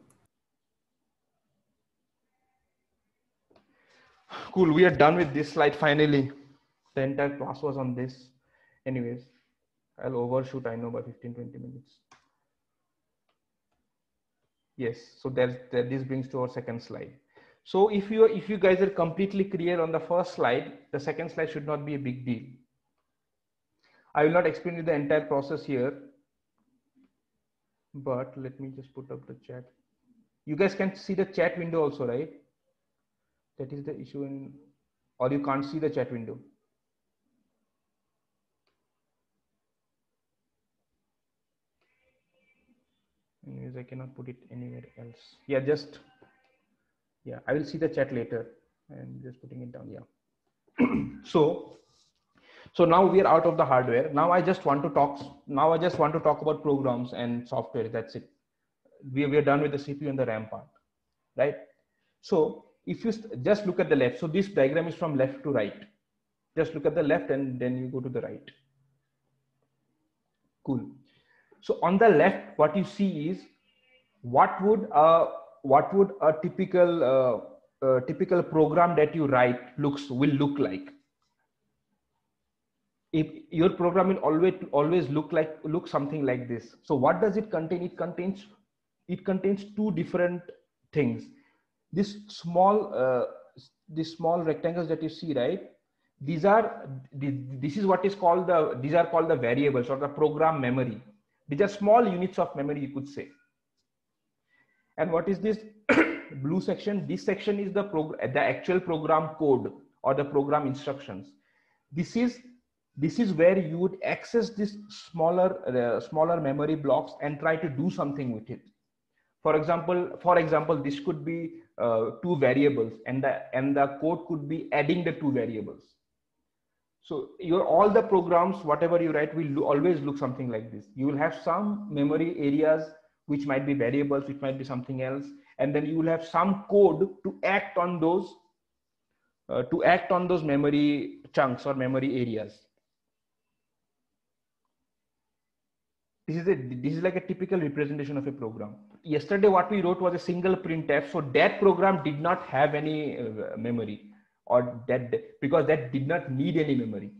Cool. We are done with this slide finally. The entire class was on this. Anyways, I'll overshoot, I know, by 15 20 minutes. Yes, so that, that this brings to our second slide. So if you if you guys are completely clear on the first slide, the second slide should not be a big deal. I will not explain you the entire process here, but let me just put up the chat. You guys can see the chat window also, right? That is the issue in, or you can't see the chat window. Anyways, I cannot put it anywhere else. Yeah, just, yeah, I will see the chat later and just putting it down. Yeah. (clears throat) so, so now we are out of the hardware. Now I just want to talk, now I just want to talk about programs and software. That's it. We, we are done with the CPU and the RAM part, right? So if you st- just look at the left, so this diagram is from left to right. Just look at the left and then you go to the right. Cool. So on the left, what you see is what would a what would a typical uh, typical program that you write looks will look like. If your program will always always look like look something like this. So what does it contain? It contains it contains two different things. This small uh, these small rectangles that you see, right? These are this is what is called the these are called the variables or the program memory these are small units of memory, you could say. And what is this (coughs) blue section? This section is the the actual program code or the program instructions. This is this is where you would access this smaller uh, smaller memory blocks and try to do something with it. For example, for example, this could be uh, two variables, and the and the code could be adding the two variables. So your all the programs, whatever you write, will always look something like this. You will have some memory areas which might be variables, which might be something else, and then you will have some code to act on those uh, to act on those memory chunks or memory areas. This is a this is like a typical representation of a program. Yesterday, what we wrote was a single printf, so that program did not have any uh, memory or that because that did not need any memory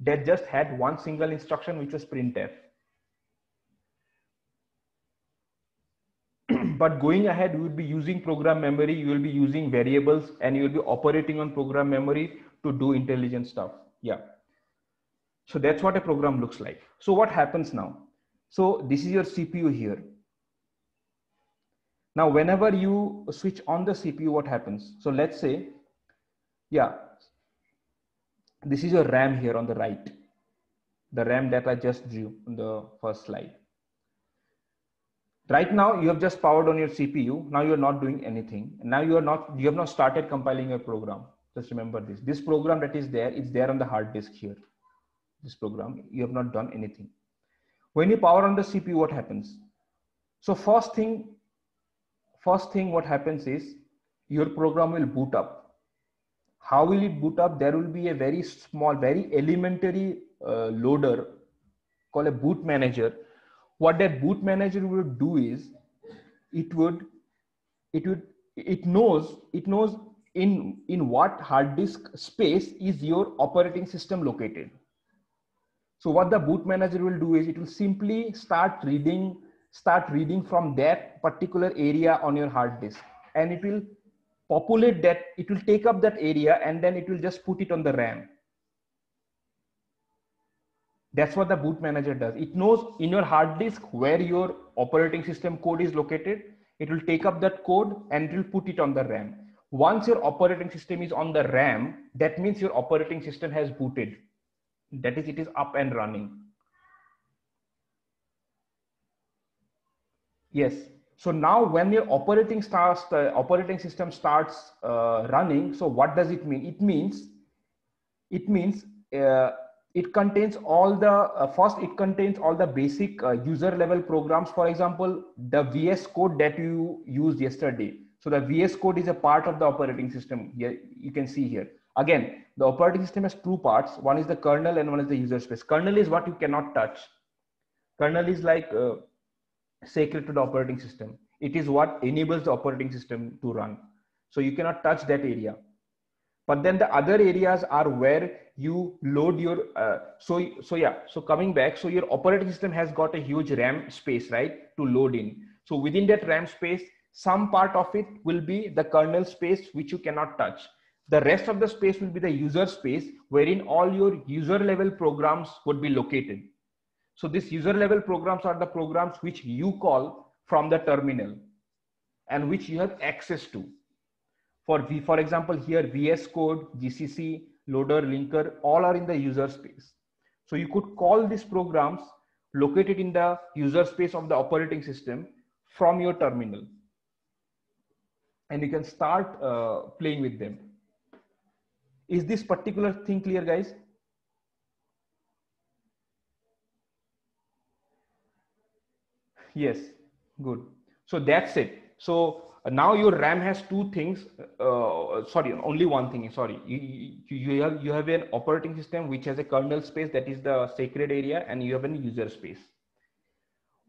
that just had one single instruction which was printf but going ahead you will be using program memory you will be using variables and you will be operating on program memory to do intelligent stuff. Yeah. So that's what a program looks like. So what happens now? So this is your cpu here. Now whenever you switch on the cpu what happens? So let's say yeah this is your ram here on the right the ram that i just drew on the first slide right now you have just powered on your cpu now you are not doing anything. Now you are not you have not started compiling your program. Just remember this. This program that is there it's there on the hard disk here. This program you have not done anything. When you power on the cpu what happens? So first thing first thing what happens is your program will boot up. How will it boot up? There will be a very small very elementary uh, loader called a boot manager what that boot manager would do is it would it would it knows it knows in in what hard disk space is your operating system located. So what the boot manager will do is it will simply start reading start reading from that particular area on your hard disk. And it will populate that it will take up that area and then it will just put it on the ram That's what the boot manager does. It knows in your hard disk where your operating system code is located. It will take up that code and it will put it on the RAM. Once your operating system is on the RAM, that means your operating system has booted. That is, it is up and running. Yes. So now when your operating starts, the operating system starts uh, running. So what does it mean? It means, it means uh, it contains all the uh, first it contains all the basic uh, user level programs. For example the vs code that you used yesterday. So the vs code is a part of the operating system. Here you can see here. Again the operating system has two parts. One is the kernel and one is the user space. Kernel is what you cannot touch. Kernel is like uh, sacred to the operating system. It is what enables the operating system to run. So you cannot touch that area but then the other areas are where you load your uh, so so yeah so coming back so your operating system has got a huge ram space right to load in. So within that ram space some part of it will be the kernel space which you cannot touch. The rest of the space will be the user space wherein all your user level programs would be located. So these user level programs are the programs which you call from the terminal and which you have access to for v for example here vs code gcc loader linker all are in the user space. So you could call these programs located in the user space of the operating system from your terminal. And you can start uh, playing with them. Is this particular thing clear guys? Yes. Good. So that's it. So now your ram has two things uh, sorry only one thing sorry. You, you, you have you have an operating system which has a kernel space that is the sacred area and you have a user space.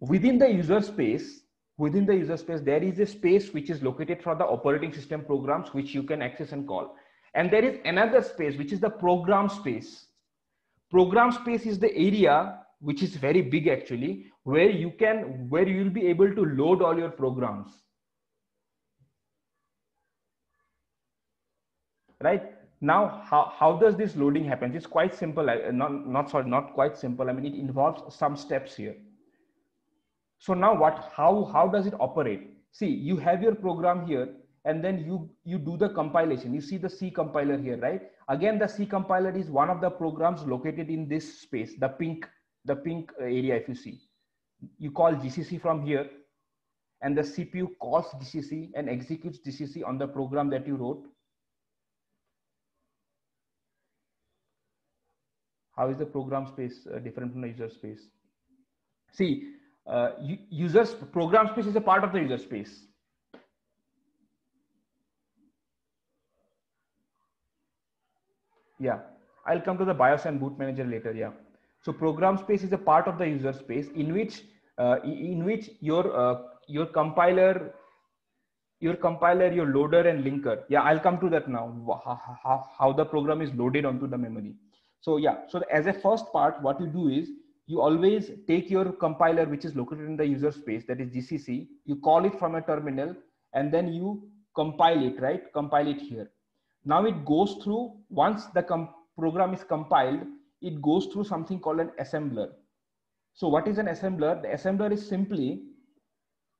Within the user space within the user space there is a space which is located for the operating system programs which you can access and call. And there is another space which is the program space. Program space is the area which is very big actually where you can where you will be able to load all your programs right? Now how, how does this loading happen? It's quite simple uh, not not sorry not quite simple. I mean it involves some steps here. So now what how how does it operate? See you have your program here and then you you do the compilation. You see the c compiler here right? Again the c compiler is one of the programs located in this space the pink the pink uh, area if you see. You call gcc from here and the cpu calls gcc and executes gcc on the program that you wrote how is the program space uh, different from the user space? See uh, users program space is a part of the user space. Yeah. I'll come to the bios and boot manager later yeah. So program space is a part of the user space in which uh, in which your uh, your compiler your compiler your loader and linker. Yeah i'll come to that now. How, how, how the program is loaded onto the memory so yeah, so as a first part, what you do is you always take your compiler, which is located in the user space, that is GCC, you call it from a terminal, and then you compile it, right? Compile it here. Now it goes through, once the program is compiled, it goes through something called an assembler. So what is an assembler? The assembler is simply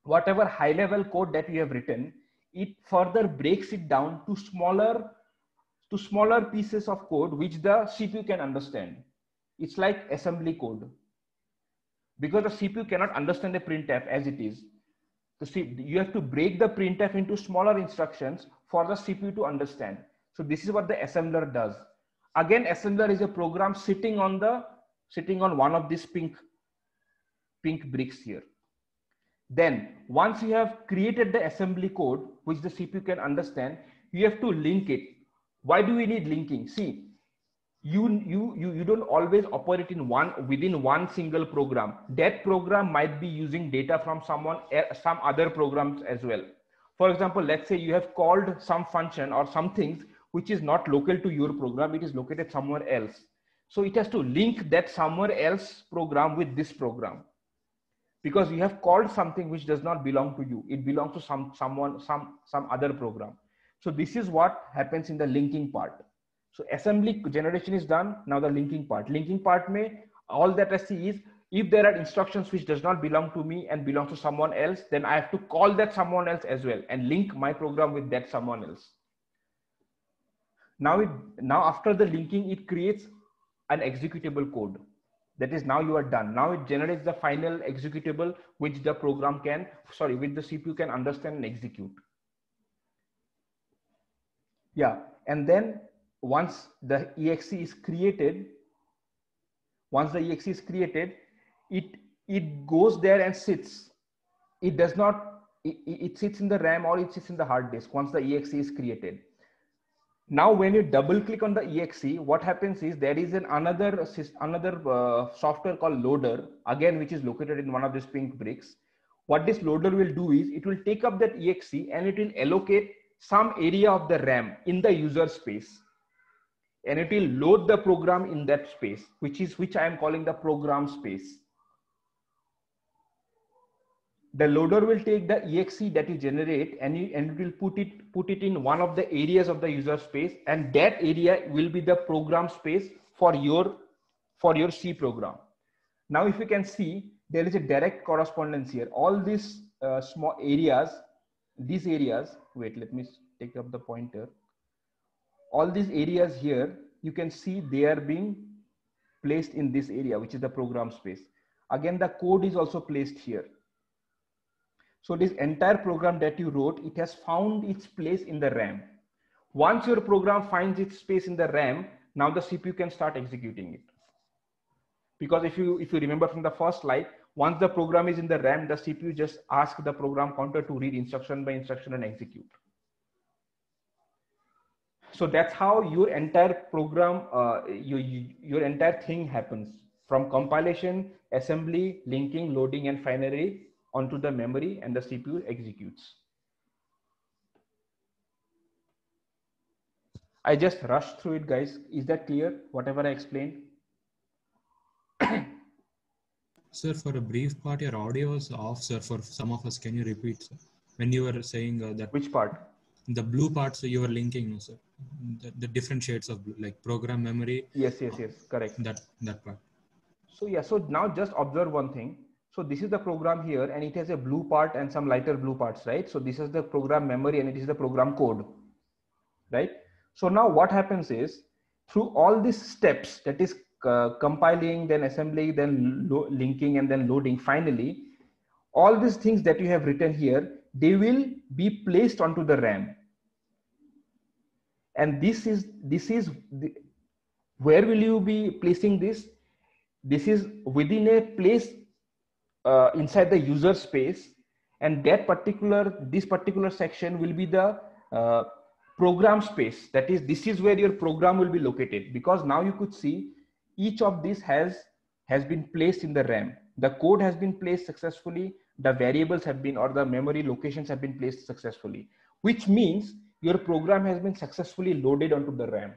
whatever high level code that you have written, it further breaks it down to smaller to smaller pieces of code which the CPU can understand. It's like assembly code. Because the CPU cannot understand the printf as it is. You have to break the printf into smaller instructions for the CPU to understand. So this is what the assembler does. Again, assembler is a program sitting on the sitting on one of these pink pink bricks here. Then once you have created the assembly code, which the CPU can understand, you have to link it why do we need linking? See you you you, you don't always operate in one within one single program. That program might be using data from someone eh, some other programs as well. For example let's say you have called some function or some things which is not local to your program it is located somewhere else. So it has to link that somewhere else program with this program. Because you have called something which does not belong to you. It belongs to some someone some some other program so this is what happens in the linking part. So assembly generation is done. Now the linking part. Linking part may all that I see is if there are instructions which does not belong to me and belongs to someone else, then I have to call that someone else as well and link my program with that someone else. Now, it, now after the linking, it creates an executable code. That is now you are done. Now it generates the final executable which the program can, sorry, which the CPU can understand and execute. Yeah, and then once the exe is created, once the exe is created, it it goes there and sits. It does not. It, it sits in the RAM or it sits in the hard disk once the exe is created. Now, when you double click on the exe, what happens is there is an another another uh, software called Loader again, which is located in one of these pink bricks. What this loader will do is it will take up that exe and it will allocate some area of the RAM in the user space and it will load the program in that space, which is which I am calling the program space. The loader will take the exe that you generate and, you, and it will put it put it in one of the areas of the user space, and that area will be the program space for your for your C program. Now, if you can see, there is a direct correspondence here. All these uh, small areas, these areas. Wait, let me take up the pointer all these areas here, you can see they are being placed in this area, which is the program space. Again, the code is also placed here. So this entire program that you wrote, it has found its place in the RAM. Once your program finds its space in the RAM, now the CPU can start executing it. Because if you if you remember from the first slide, once the program is in the RAM, the CPU just asks the program counter to read instruction by instruction and execute. So that's how your entire program uh, your, your entire thing happens. From compilation assembly linking loading and finally onto the memory and the cpu executes. I just rushed through it guys. Is that clear? Whatever i explained (clears throat) sir for a brief part your audio was off sir for some of us. Can you repeat sir? When you were saying uh, that which part? The blue parts so you were linking sir. The, the different shades of blue, like program memory. Yes yes yes. Correct. That that part. So yeah so now just observe one thing. So this is the program here and it has a blue part and some lighter blue parts right? So this is the program memory and it is the program code right? So now what happens is through all these steps that is uh, compiling then assembling then linking and then loading. Finally all these things that you have written here they will be placed onto the ram. And this is this is the, where will you be placing this? This is within a place uh, inside the user space and that particular this particular section will be the uh, program space. That is this is where your program will be located. Because now you could see each of these has has been placed in the ram. The code has been placed successfully. The variables have been or the memory locations have been placed successfully which means your program has been successfully loaded onto the ram.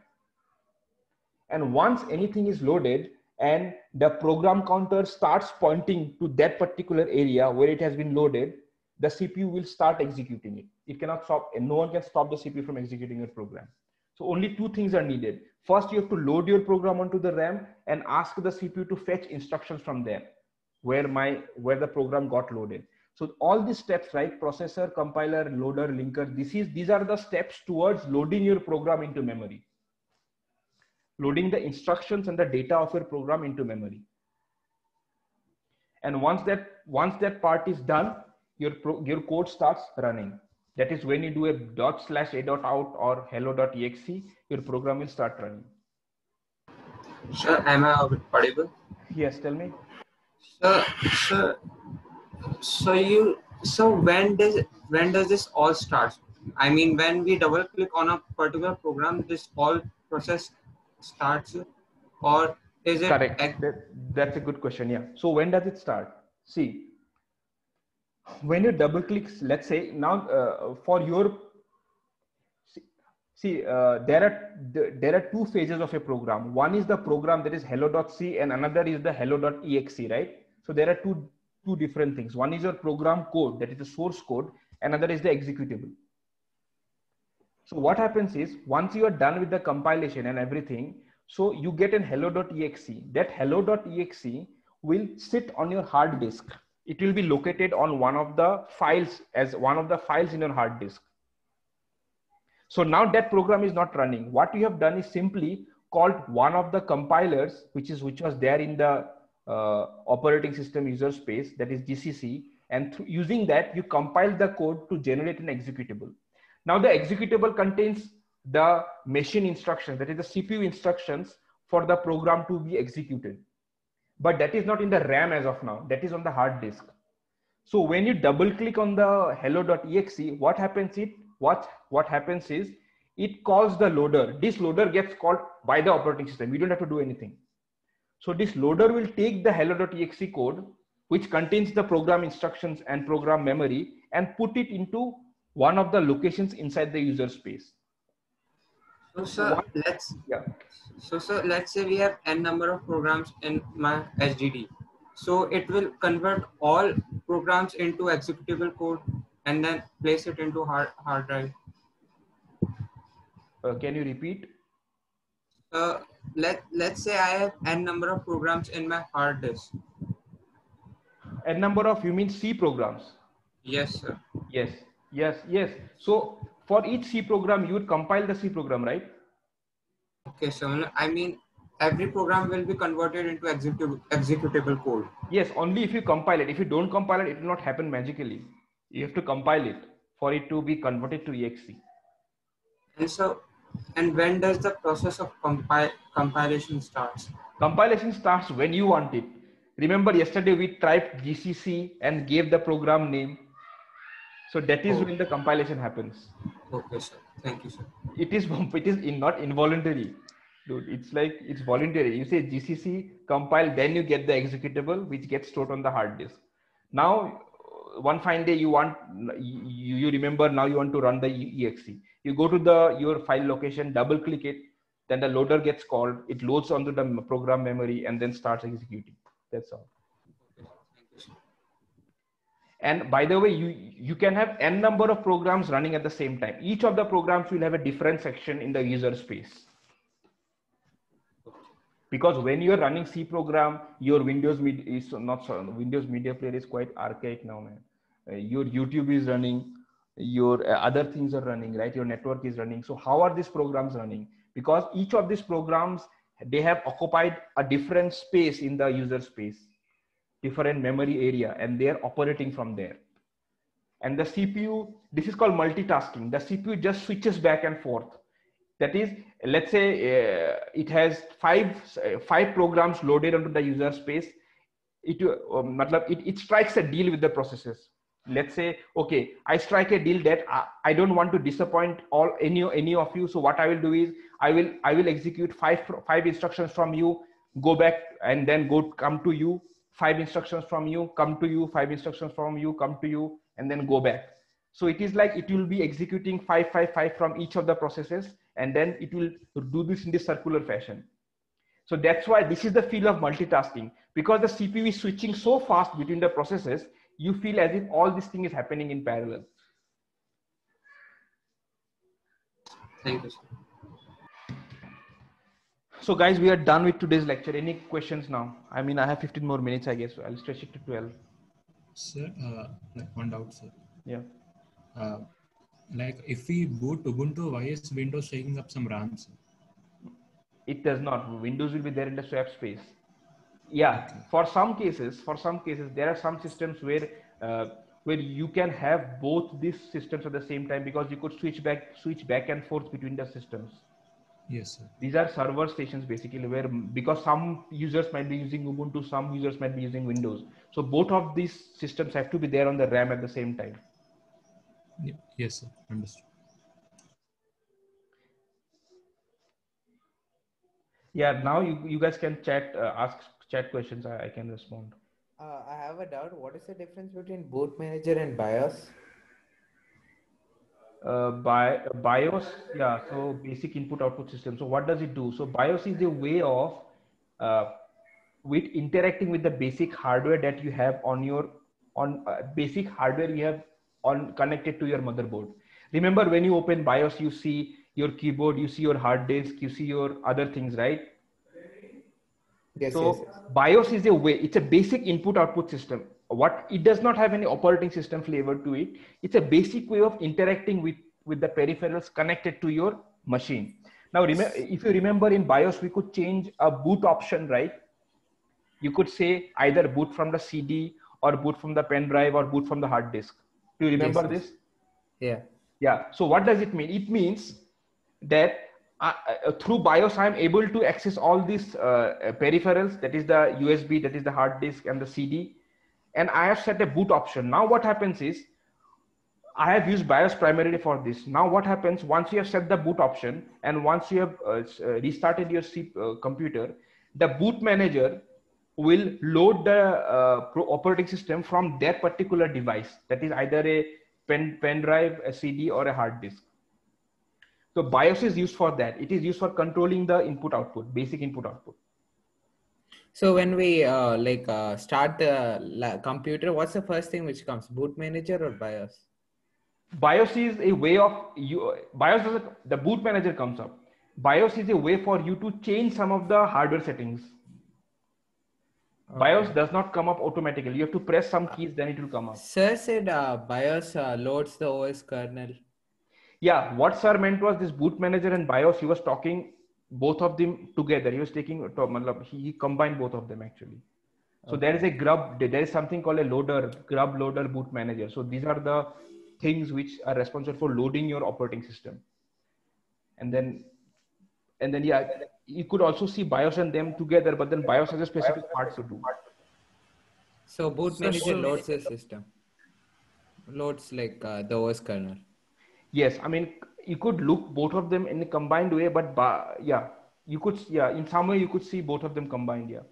And once anything is loaded and the program counter starts pointing to that particular area where it has been loaded the cpu will start executing it. It cannot stop and no one can stop the cpu from executing your program. So only two things are needed first you have to load your program onto the ram and ask the cpu to fetch instructions from there where my where the program got loaded. So all these steps right? Processor compiler loader linker this is these are the steps towards loading your program into memory. Loading the instructions and the data of your program into memory. And once that once that part is done your pro, your code starts running that is when you do a dot slash a dot out or hello.exe your program will start running sir am i audible yes tell me so, so, so you, so when does when does this all start? I mean, when we double click on a particular program, this all process starts, or is it correct? That, that's a good question. Yeah. So when does it start? See, when you double click, let's say now uh, for your see uh, there are there are two phases of a program one is the program that is hello.c and another is the hello.exe right so there are two two different things one is your program code that is the source code another is the executable so what happens is once you are done with the compilation and everything So you get an hello.exe. That hello.exe will sit on your hard disk. It will be located on one of the files as one of the files in your hard disk. So now that program is not running. What you have done is simply called one of the compilers, which is which was there in the uh, operating system user space, that is GCC, and using that you compile the code to generate an executable. Now the executable contains the machine instructions, that is the CPU instructions for the program to be executed. But that is not in the RAM as of now. That is on the hard disk. So when you double click on the hello.exe, what happens it what what happens is it calls the loader. This loader gets called by the operating system. We don't have to do anything. So this loader will take the hello.exe code, which contains the program instructions and program memory, and put it into one of the locations inside the user space. So, sir, let's yeah. So, sir, let's say we have n number of programs in my HDD. So it will convert all programs into executable code and then place it into hard hard drive. Uh, can you repeat? Uh, let let's say I have n number of programs in my hard disk. N number of you mean C programs? Yes, sir. Yes, yes, yes. So for each C program, you would compile the C program, right? Okay, so I mean every program will be converted into executable executable code. Yes, only if you compile it. If you don't compile it, it will not happen magically. You have to compile it for it to be converted to exe. And so, and when does the process of compile compilation starts? Compilation starts when you want it. Remember yesterday we typed GCC and gave the program name. So that is Oh. when the compilation happens. Okay, sir. Thank you, sir. It is (laughs) it is in, not involuntary, dude. It's like it's voluntary. You say GCC compile, then you get the executable which gets stored on the hard disk. Now, one fine day you want you, you remember now you want to run the exe. You go to the your file location, double click it, then the loader gets called. It loads onto the program memory and then starts executing. That's all. And by the way, you, you can have n number of programs running at the same time. Each of the programs will have a different section in the user space. Because when you're running C program, your Windows Media is not Windows Media Player is quite archaic now, man. Uh, your YouTube is running, your uh, other things are running, right? Your network is running. So how are these programs running? Because each of these programs they have occupied a different space in the user space different memory area and they're operating from there. And the cpu this is called multitasking. The cpu just switches back and forth. That is let's say uh, it has five uh, five programs loaded onto the user space. It um, it, it strikes a deal with the processes. Let's say okay i strike a deal that I, I don't want to disappoint all any any of you. So what i will do is i will i will execute five five instructions from you go back and then go come to you five instructions from you come to you five instructions from you come to you and then go back. So it is like it will be executing five five five from each of the processes and then it will do this in this circular fashion. So that's why this is the feel of multitasking. Because the cpu is switching so fast between the processes you feel as if all this thing is happening in parallel. Thank you. So guys we are done with today's lecture. Any questions now? I mean i have 15 more minutes i guess. So i'll stretch it to 12 Sir, uh, like one doubt, sir. yeah. Uh, like if we boot Ubuntu, why is Windows taking up some RAM? Sir? it does not. Windows will be there in the swap space. Yeah for some cases for some cases there are some systems where uh, where you can have both these systems at the same time because you could switch back switch back and forth between the systems Yes, sir. these are server stations basically where because some users might be using ubuntu some users might be using windows so both of these systems have to be there on the ram at the same time Ye- Yes, sir. Understood. yeah now you, you guys can chat uh, ask chat questions I, I can respond Uh, I have a doubt. What is the difference between boot manager and BIOS? Uh, by BIOS, yeah. So basic input output system. So what does it do? So BIOS is a way of uh, with interacting with the basic hardware that you have on your on uh, basic hardware you have on connected to your motherboard. Remember when you open BIOS, you see your keyboard, you see your hard disk, you see your other things, right? Yes, so yes, yes. BIOS is a way. It's a basic input-output system. What it does not have any operating system flavor to it. It's a basic way of interacting with with the peripherals connected to your machine. Now, remember, if you remember in BIOS, we could change a boot option, right? You could say either boot from the CD or boot from the pen drive or boot from the hard disk. Do you remember Yes, this? Yeah. Yeah. So what does it mean? It means that uh, uh, through BIOS, I'm able to access all these uh, peripherals. That is the USB, that is the hard disk, and the CD. And I have set a boot option. Now what happens is, I have used BIOS primarily for this. Now what happens once you have set the boot option and once you have uh, uh, restarted your C, uh, computer, the boot manager will load the uh, operating system from their particular device. That is either a pen, pen drive, a CD, or a hard disk. So BIOS is used for that. It is used for controlling the input output, basic input output. So when we uh, like uh, start the la- computer, what's the first thing which comes? Boot manager or BIOS? BIOS is a way of you. BIOS does the boot manager comes up. BIOS is a way for you to change some of the hardware settings. BIOS does not come up automatically. You have to press some keys, then it will come up. Sir said uh, BIOS uh, loads the OS kernel. Yeah, what sir meant was this boot manager and BIOS. He was talking both of them together. He was taking to- matlab, he he combined both of them actually. So there is a grub. There is something called a loader, grub loader, boot manager. So these are the things which are responsible for loading your operating system. And then, and then yeah, you could also see BIOS and them together. But then BIOS has a specific part to do. So boot So- manager so- loads the system. Loads like uh, the OS kernel. Yes, I mean you could look both of them in a combined way, but ba- yeah, you could yeah in some way you could see both of them combined. Yeah,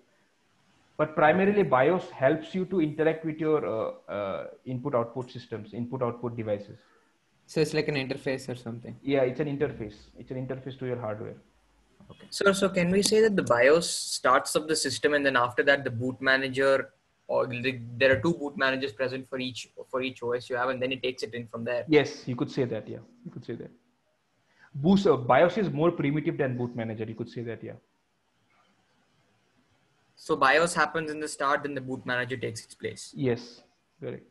but primarily BIOS helps you to interact with your uh, uh, input-output systems, input-output devices. So it's like an interface or something. Yeah, it's an interface. It's an interface to your hardware. Okay. So, so can we say that the BIOS starts up the system, and then after that, the boot manager, or the, there are two boot managers present for each for each OS you have, and then it takes it in from there. Yes, you could say that. Yeah, you could say that. Boost, uh, BIOS is more primitive than boot manager. You could say that. Yeah. So BIOS happens in the start, then the boot manager takes its place. Yes, correct.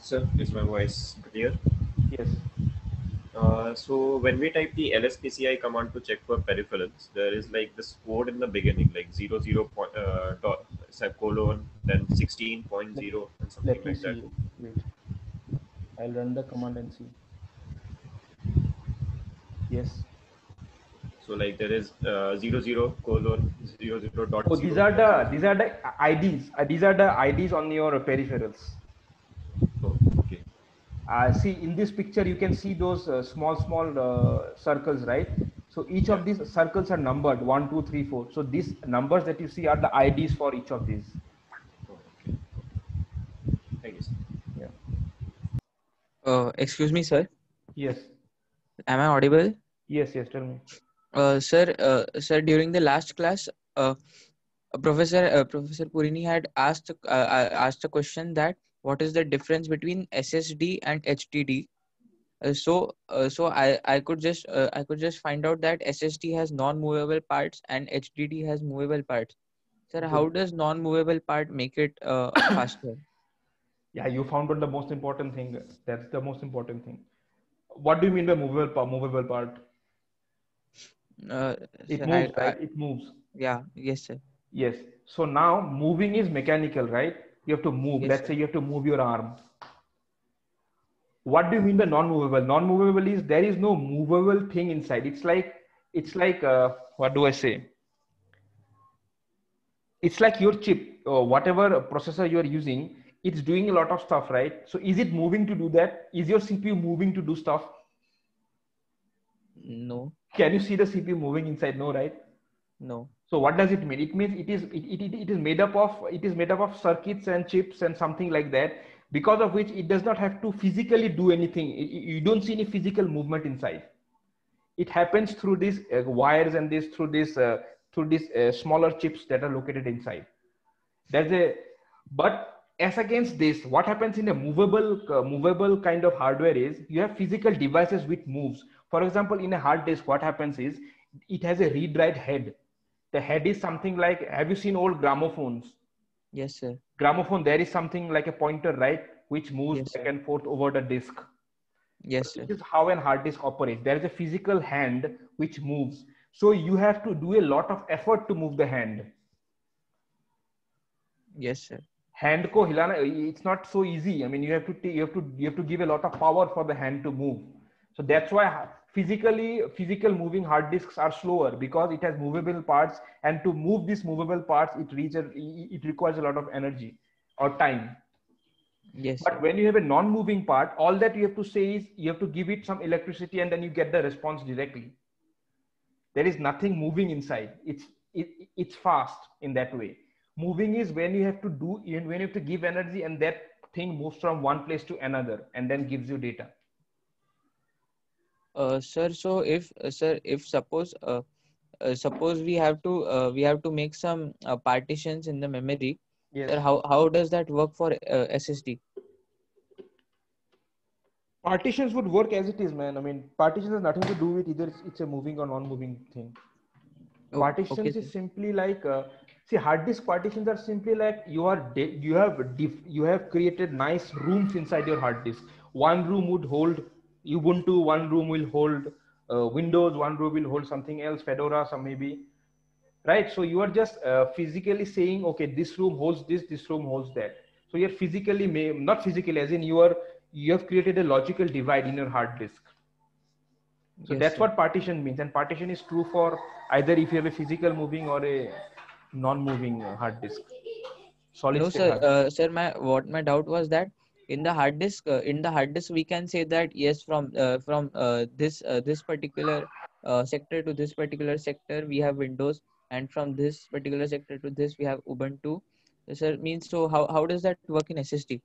Sir, is my voice clear? Yes. Uh, so when we type the lspci command to check for peripherals, there is like this code in the beginning, like zero zero point uh, dot colon then sixteen point zero and something Let me like that. see. Wait. I'll run the command and see. Yes. So like there is uh, zero zero colon zero zero dot. Oh, these are the these are the IDs. Uh, these are the IDs on your peripherals. Uh, see in this picture you can see those uh, small small uh, circles, right? So each of these circles are numbered one, two, three, four. So these numbers that you see are the IDs for each of these. Thank you. Sir. Yeah. Uh, excuse me, sir. Yes. Am I audible? Yes. Yes. Tell me. Uh, sir, uh, sir, during the last class, uh, Professor uh, Professor Purini had asked uh, uh, asked a question that what is the difference between SSD and HDD? Uh, so uh, so I I could just uh, I could just find out that SSD has non-movable parts and HDD has movable parts. Sir, how does non-movable part make it uh, (coughs) faster? Yeah, you found out the most important thing. That's the most important thing. What do you mean by movable part? Movable part? Uh, It moves, I- right? It moves. yeah. Yes, sir. Yes. So now moving is mechanical, right? You have to move. Yes, Let's say you have to move your arm. What do you mean by non-movable? Non-movable is there is no movable thing inside. It's like it's like uh, what do I say? It's like your chip or whatever processor you are using. It's doing a lot of stuff, right? So is it moving to do that? Is your CPU moving to do stuff? No. Can you see the CPU moving inside? No, right? No. So what does it mean? It means it is it, it, it is made up of it is made up of circuits and chips and something like that, because of which it does not have to physically do anything. You don't see any physical movement inside. It happens through these uh, wires and this through this uh, through these uh, smaller chips that are located inside. There's a but as against this what happens in a movable uh, movable kind of hardware is you have physical devices which moves for example in a hard disk what happens is it has a read write head the head is something like have you seen old gramophones? Yes, sir. gramophone there is something like a pointer right which moves Yes, back and forth over the disk Yes, sir. this is how an hard disk operates. There is a physical hand which moves. So you have to do a lot of effort to move the hand. Yes, sir. hand ko hilana it's not so easy. I mean you have to you have to you have to give a lot of power for the hand to move. So that's why physically physical moving hard disks are slower because it has movable parts and to move these movable parts it reaches it requires a lot of energy or time. Yes. but when you have a non-moving part all that you have to say is you have to give it some electricity and then you get the response directly. There is nothing moving inside. It's it, it's fast in that way. Moving is when you have to do when you have to give energy and that thing moves from one place to another and then gives you data Uh, sir, so if uh, sir, if suppose uh, uh, suppose we have to uh, we have to make some uh, partitions in the memory, Yes. sir, how how does that work for uh, SSD? partitions would work as it is man i mean partitions has nothing to do with either it's, it's a moving or non-moving thing Oh, partitions okay, is simply like uh, see hard disk partitions are simply like you are de- you have you have created nice rooms inside your hard disk one room would hold ubuntu one room will hold uh, windows one room will hold something else fedora some maybe right so you are just uh, physically saying okay this room holds this this room holds that so you're physically may- not physically as in you are you have created a logical divide in your hard disk so Yes, that's sir. what partition means and partition is true for either if you have a physical moving or a non-moving uh, hard disk solid No, sir. hard disk. Uh, sir, my what my doubt was that in the hard disk, uh, in the hard disk, we can say that yes, from uh, from uh, this uh, this particular uh, sector to this particular sector, we have Windows, and from this particular sector to this, we have Ubuntu. Sir, means so how how does that work in SSD?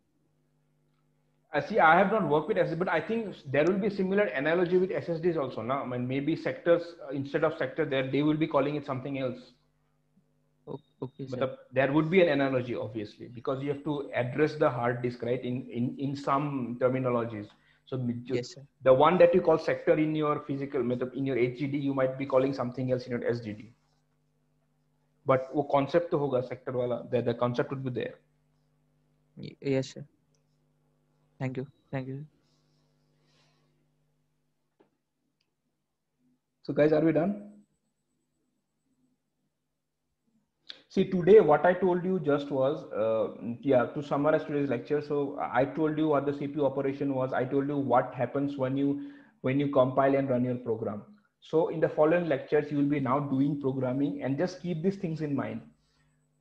I see. I have not worked with SSD, but I think there will be similar analogy with SSDs also. Now, I mean, maybe sectors uh, instead of sector, there they will be calling it something else okay but the, there would be an analogy obviously because you have to address the hard disk right in in, in some terminologies. So yes, the one that you call sector in your physical in your HDD, you might be calling something else in your SSD but wo concept to hoga sector wala the, the concept would be there. Yes sir. Thank you. Thank you. So guys are we done? See, today what I told you just was, uh, yeah, to summarize today's lecture. So I told you what the CPU operation was. I told you what happens when you when you compile and run your program. So in the following lectures, you will be now doing programming and just keep these things in mind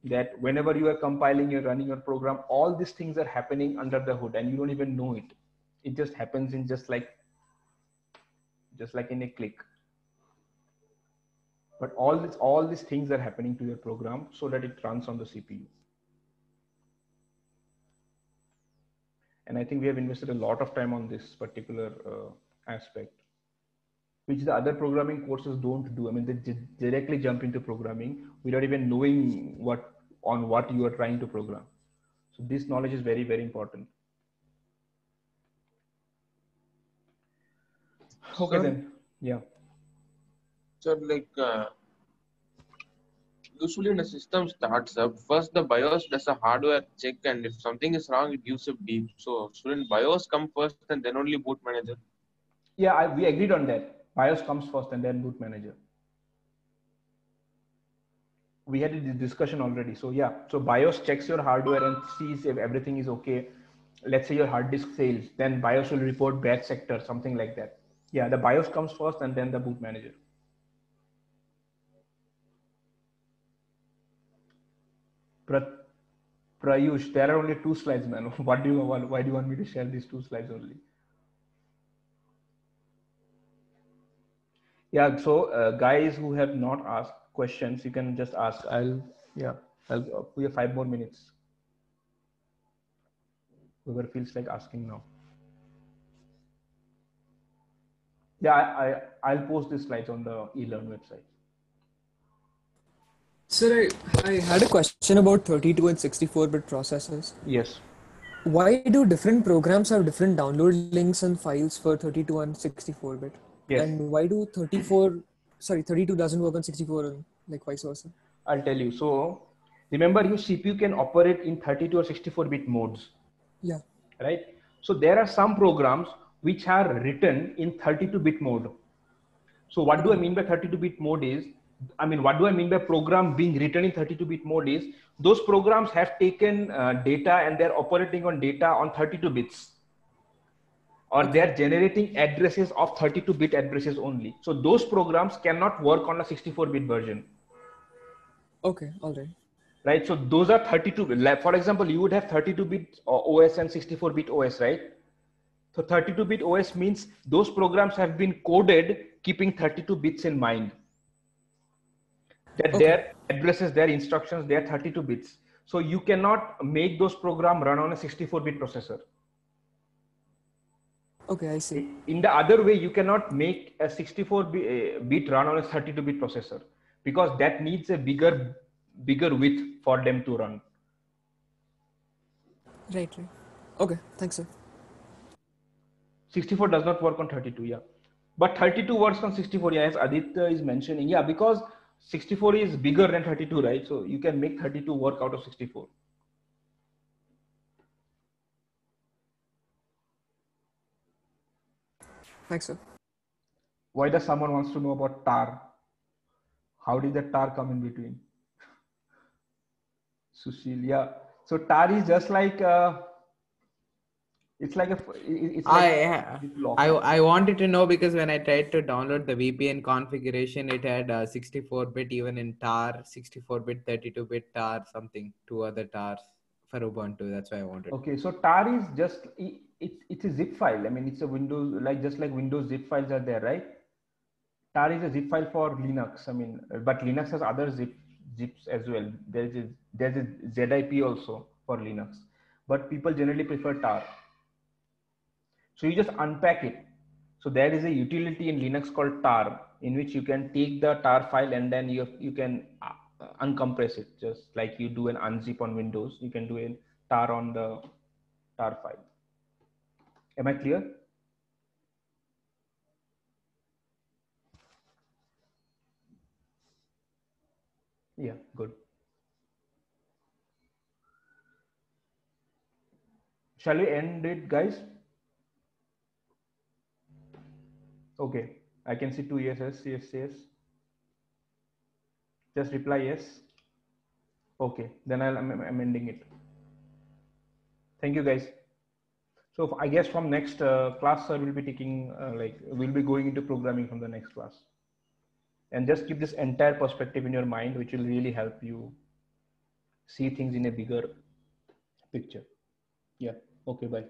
that whenever you are compiling, you're running your program, all these things are happening under the hood and you don't even know it. It just happens in just like just like in a click but all this all these things are happening to your program so that it runs on the cpu and i think we have invested a lot of time on this particular uh, aspect which the other programming courses don't do. I mean they directly jump into programming without even knowing what on what you are trying to program. So this knowledge is very very important. Okay then yeah So like uh, usually when a system starts up, first the BIOS does a hardware check, and if something is wrong, it gives a beep. So shouldn't BIOS come first and then only boot manager? Yeah, I, we agreed on that. BIOS comes first and then boot manager. We had a discussion already. So yeah, so BIOS checks your hardware and sees if everything is okay. Let's say your hard disk fails, then BIOS will report bad sector, something like that. Yeah, the BIOS comes first and then the boot manager. Prayush, there are only two slides, man. (laughs) What do you want? Why do you want me to share these two slides only? Yeah, so uh, guys who have not asked questions, you can just ask. I'll, yeah, I'll, uh, we have five more minutes. Whoever feels like asking now. Yeah, I, I, I'll post these slides on the eLearn website. Sir, I, I had a question about 32 and 64 bit processors. Yes. Why do different programs have different download links and files for 32 and 64 bit? Yes. And why do 34, sorry, 32 doesn't work on 64 and like vice versa? I'll tell you. So remember your CPU can operate in 32 or 64 bit modes, Yeah. right? So there are some programs which are written in 32 bit mode. So what do I mean by 32 bit mode is, I mean, what do I mean by program being written in 32 bit mode is those programs have taken uh, data and they're operating on data on 32 bits or they're generating addresses of 32 bit addresses only. So those programs cannot work on a 64 bit version. Okay, all right. right? So those are 32 bit. Like for example, you would have 32 bit OS and 64 bit OS, right? So 32 bit OS means those programs have been coded keeping 32 bits in mind. That their addresses, their instructions, they are 32 bits. So you cannot make those program run on a 64 bit processor. Okay, I see. In the other way, you cannot make a 64 bi- uh, bit run on a 32 bit processor because that needs a bigger bigger width for them to run. Right, right. Okay, thanks, sir. 64 does not work on 32, yeah. But 32 works on 64, yeah, as Aditya is mentioning. Yeah, because 64 is bigger than 32, right? So you can make 32 work out of 64. Thanks, sir. Why does someone wants to know about tar? How did the tar come in between? (laughs) Sushil, yeah. So tar is just like uh, it's like a it's like I, I I wanted to know because when I tried to download the VPN configuration, it had uh, 64-bit even in tar, 64-bit, 32-bit tar, something, two other tars for Ubuntu. That's why I wanted. Okay, so tar is just it, it's it's a zip file. I mean, it's a Windows like just like Windows zip files are there, right? tar is a zip file for Linux. I mean, but Linux has other zip zips as well. There's a there's a ZIP also for Linux, but people generally prefer tar. So you just unpack it. So there is a utility in Linux called tar, in which you can take the tar file and then you you can uh, uncompress it, just like you do an unzip on Windows. You can do a tar on the tar file. Am I clear? Yeah, good. Shall we end it, guys? Okay, I can see two yeses. Yes, yes. Just reply yes. Okay, then I'll, I'm, I'm ending it. Thank you, guys. So I guess from next uh, class, sir we'll be taking uh, like we'll be going into programming from the next class and just keep this entire perspective in your mind which will really help you see things in a bigger picture yeah okay bye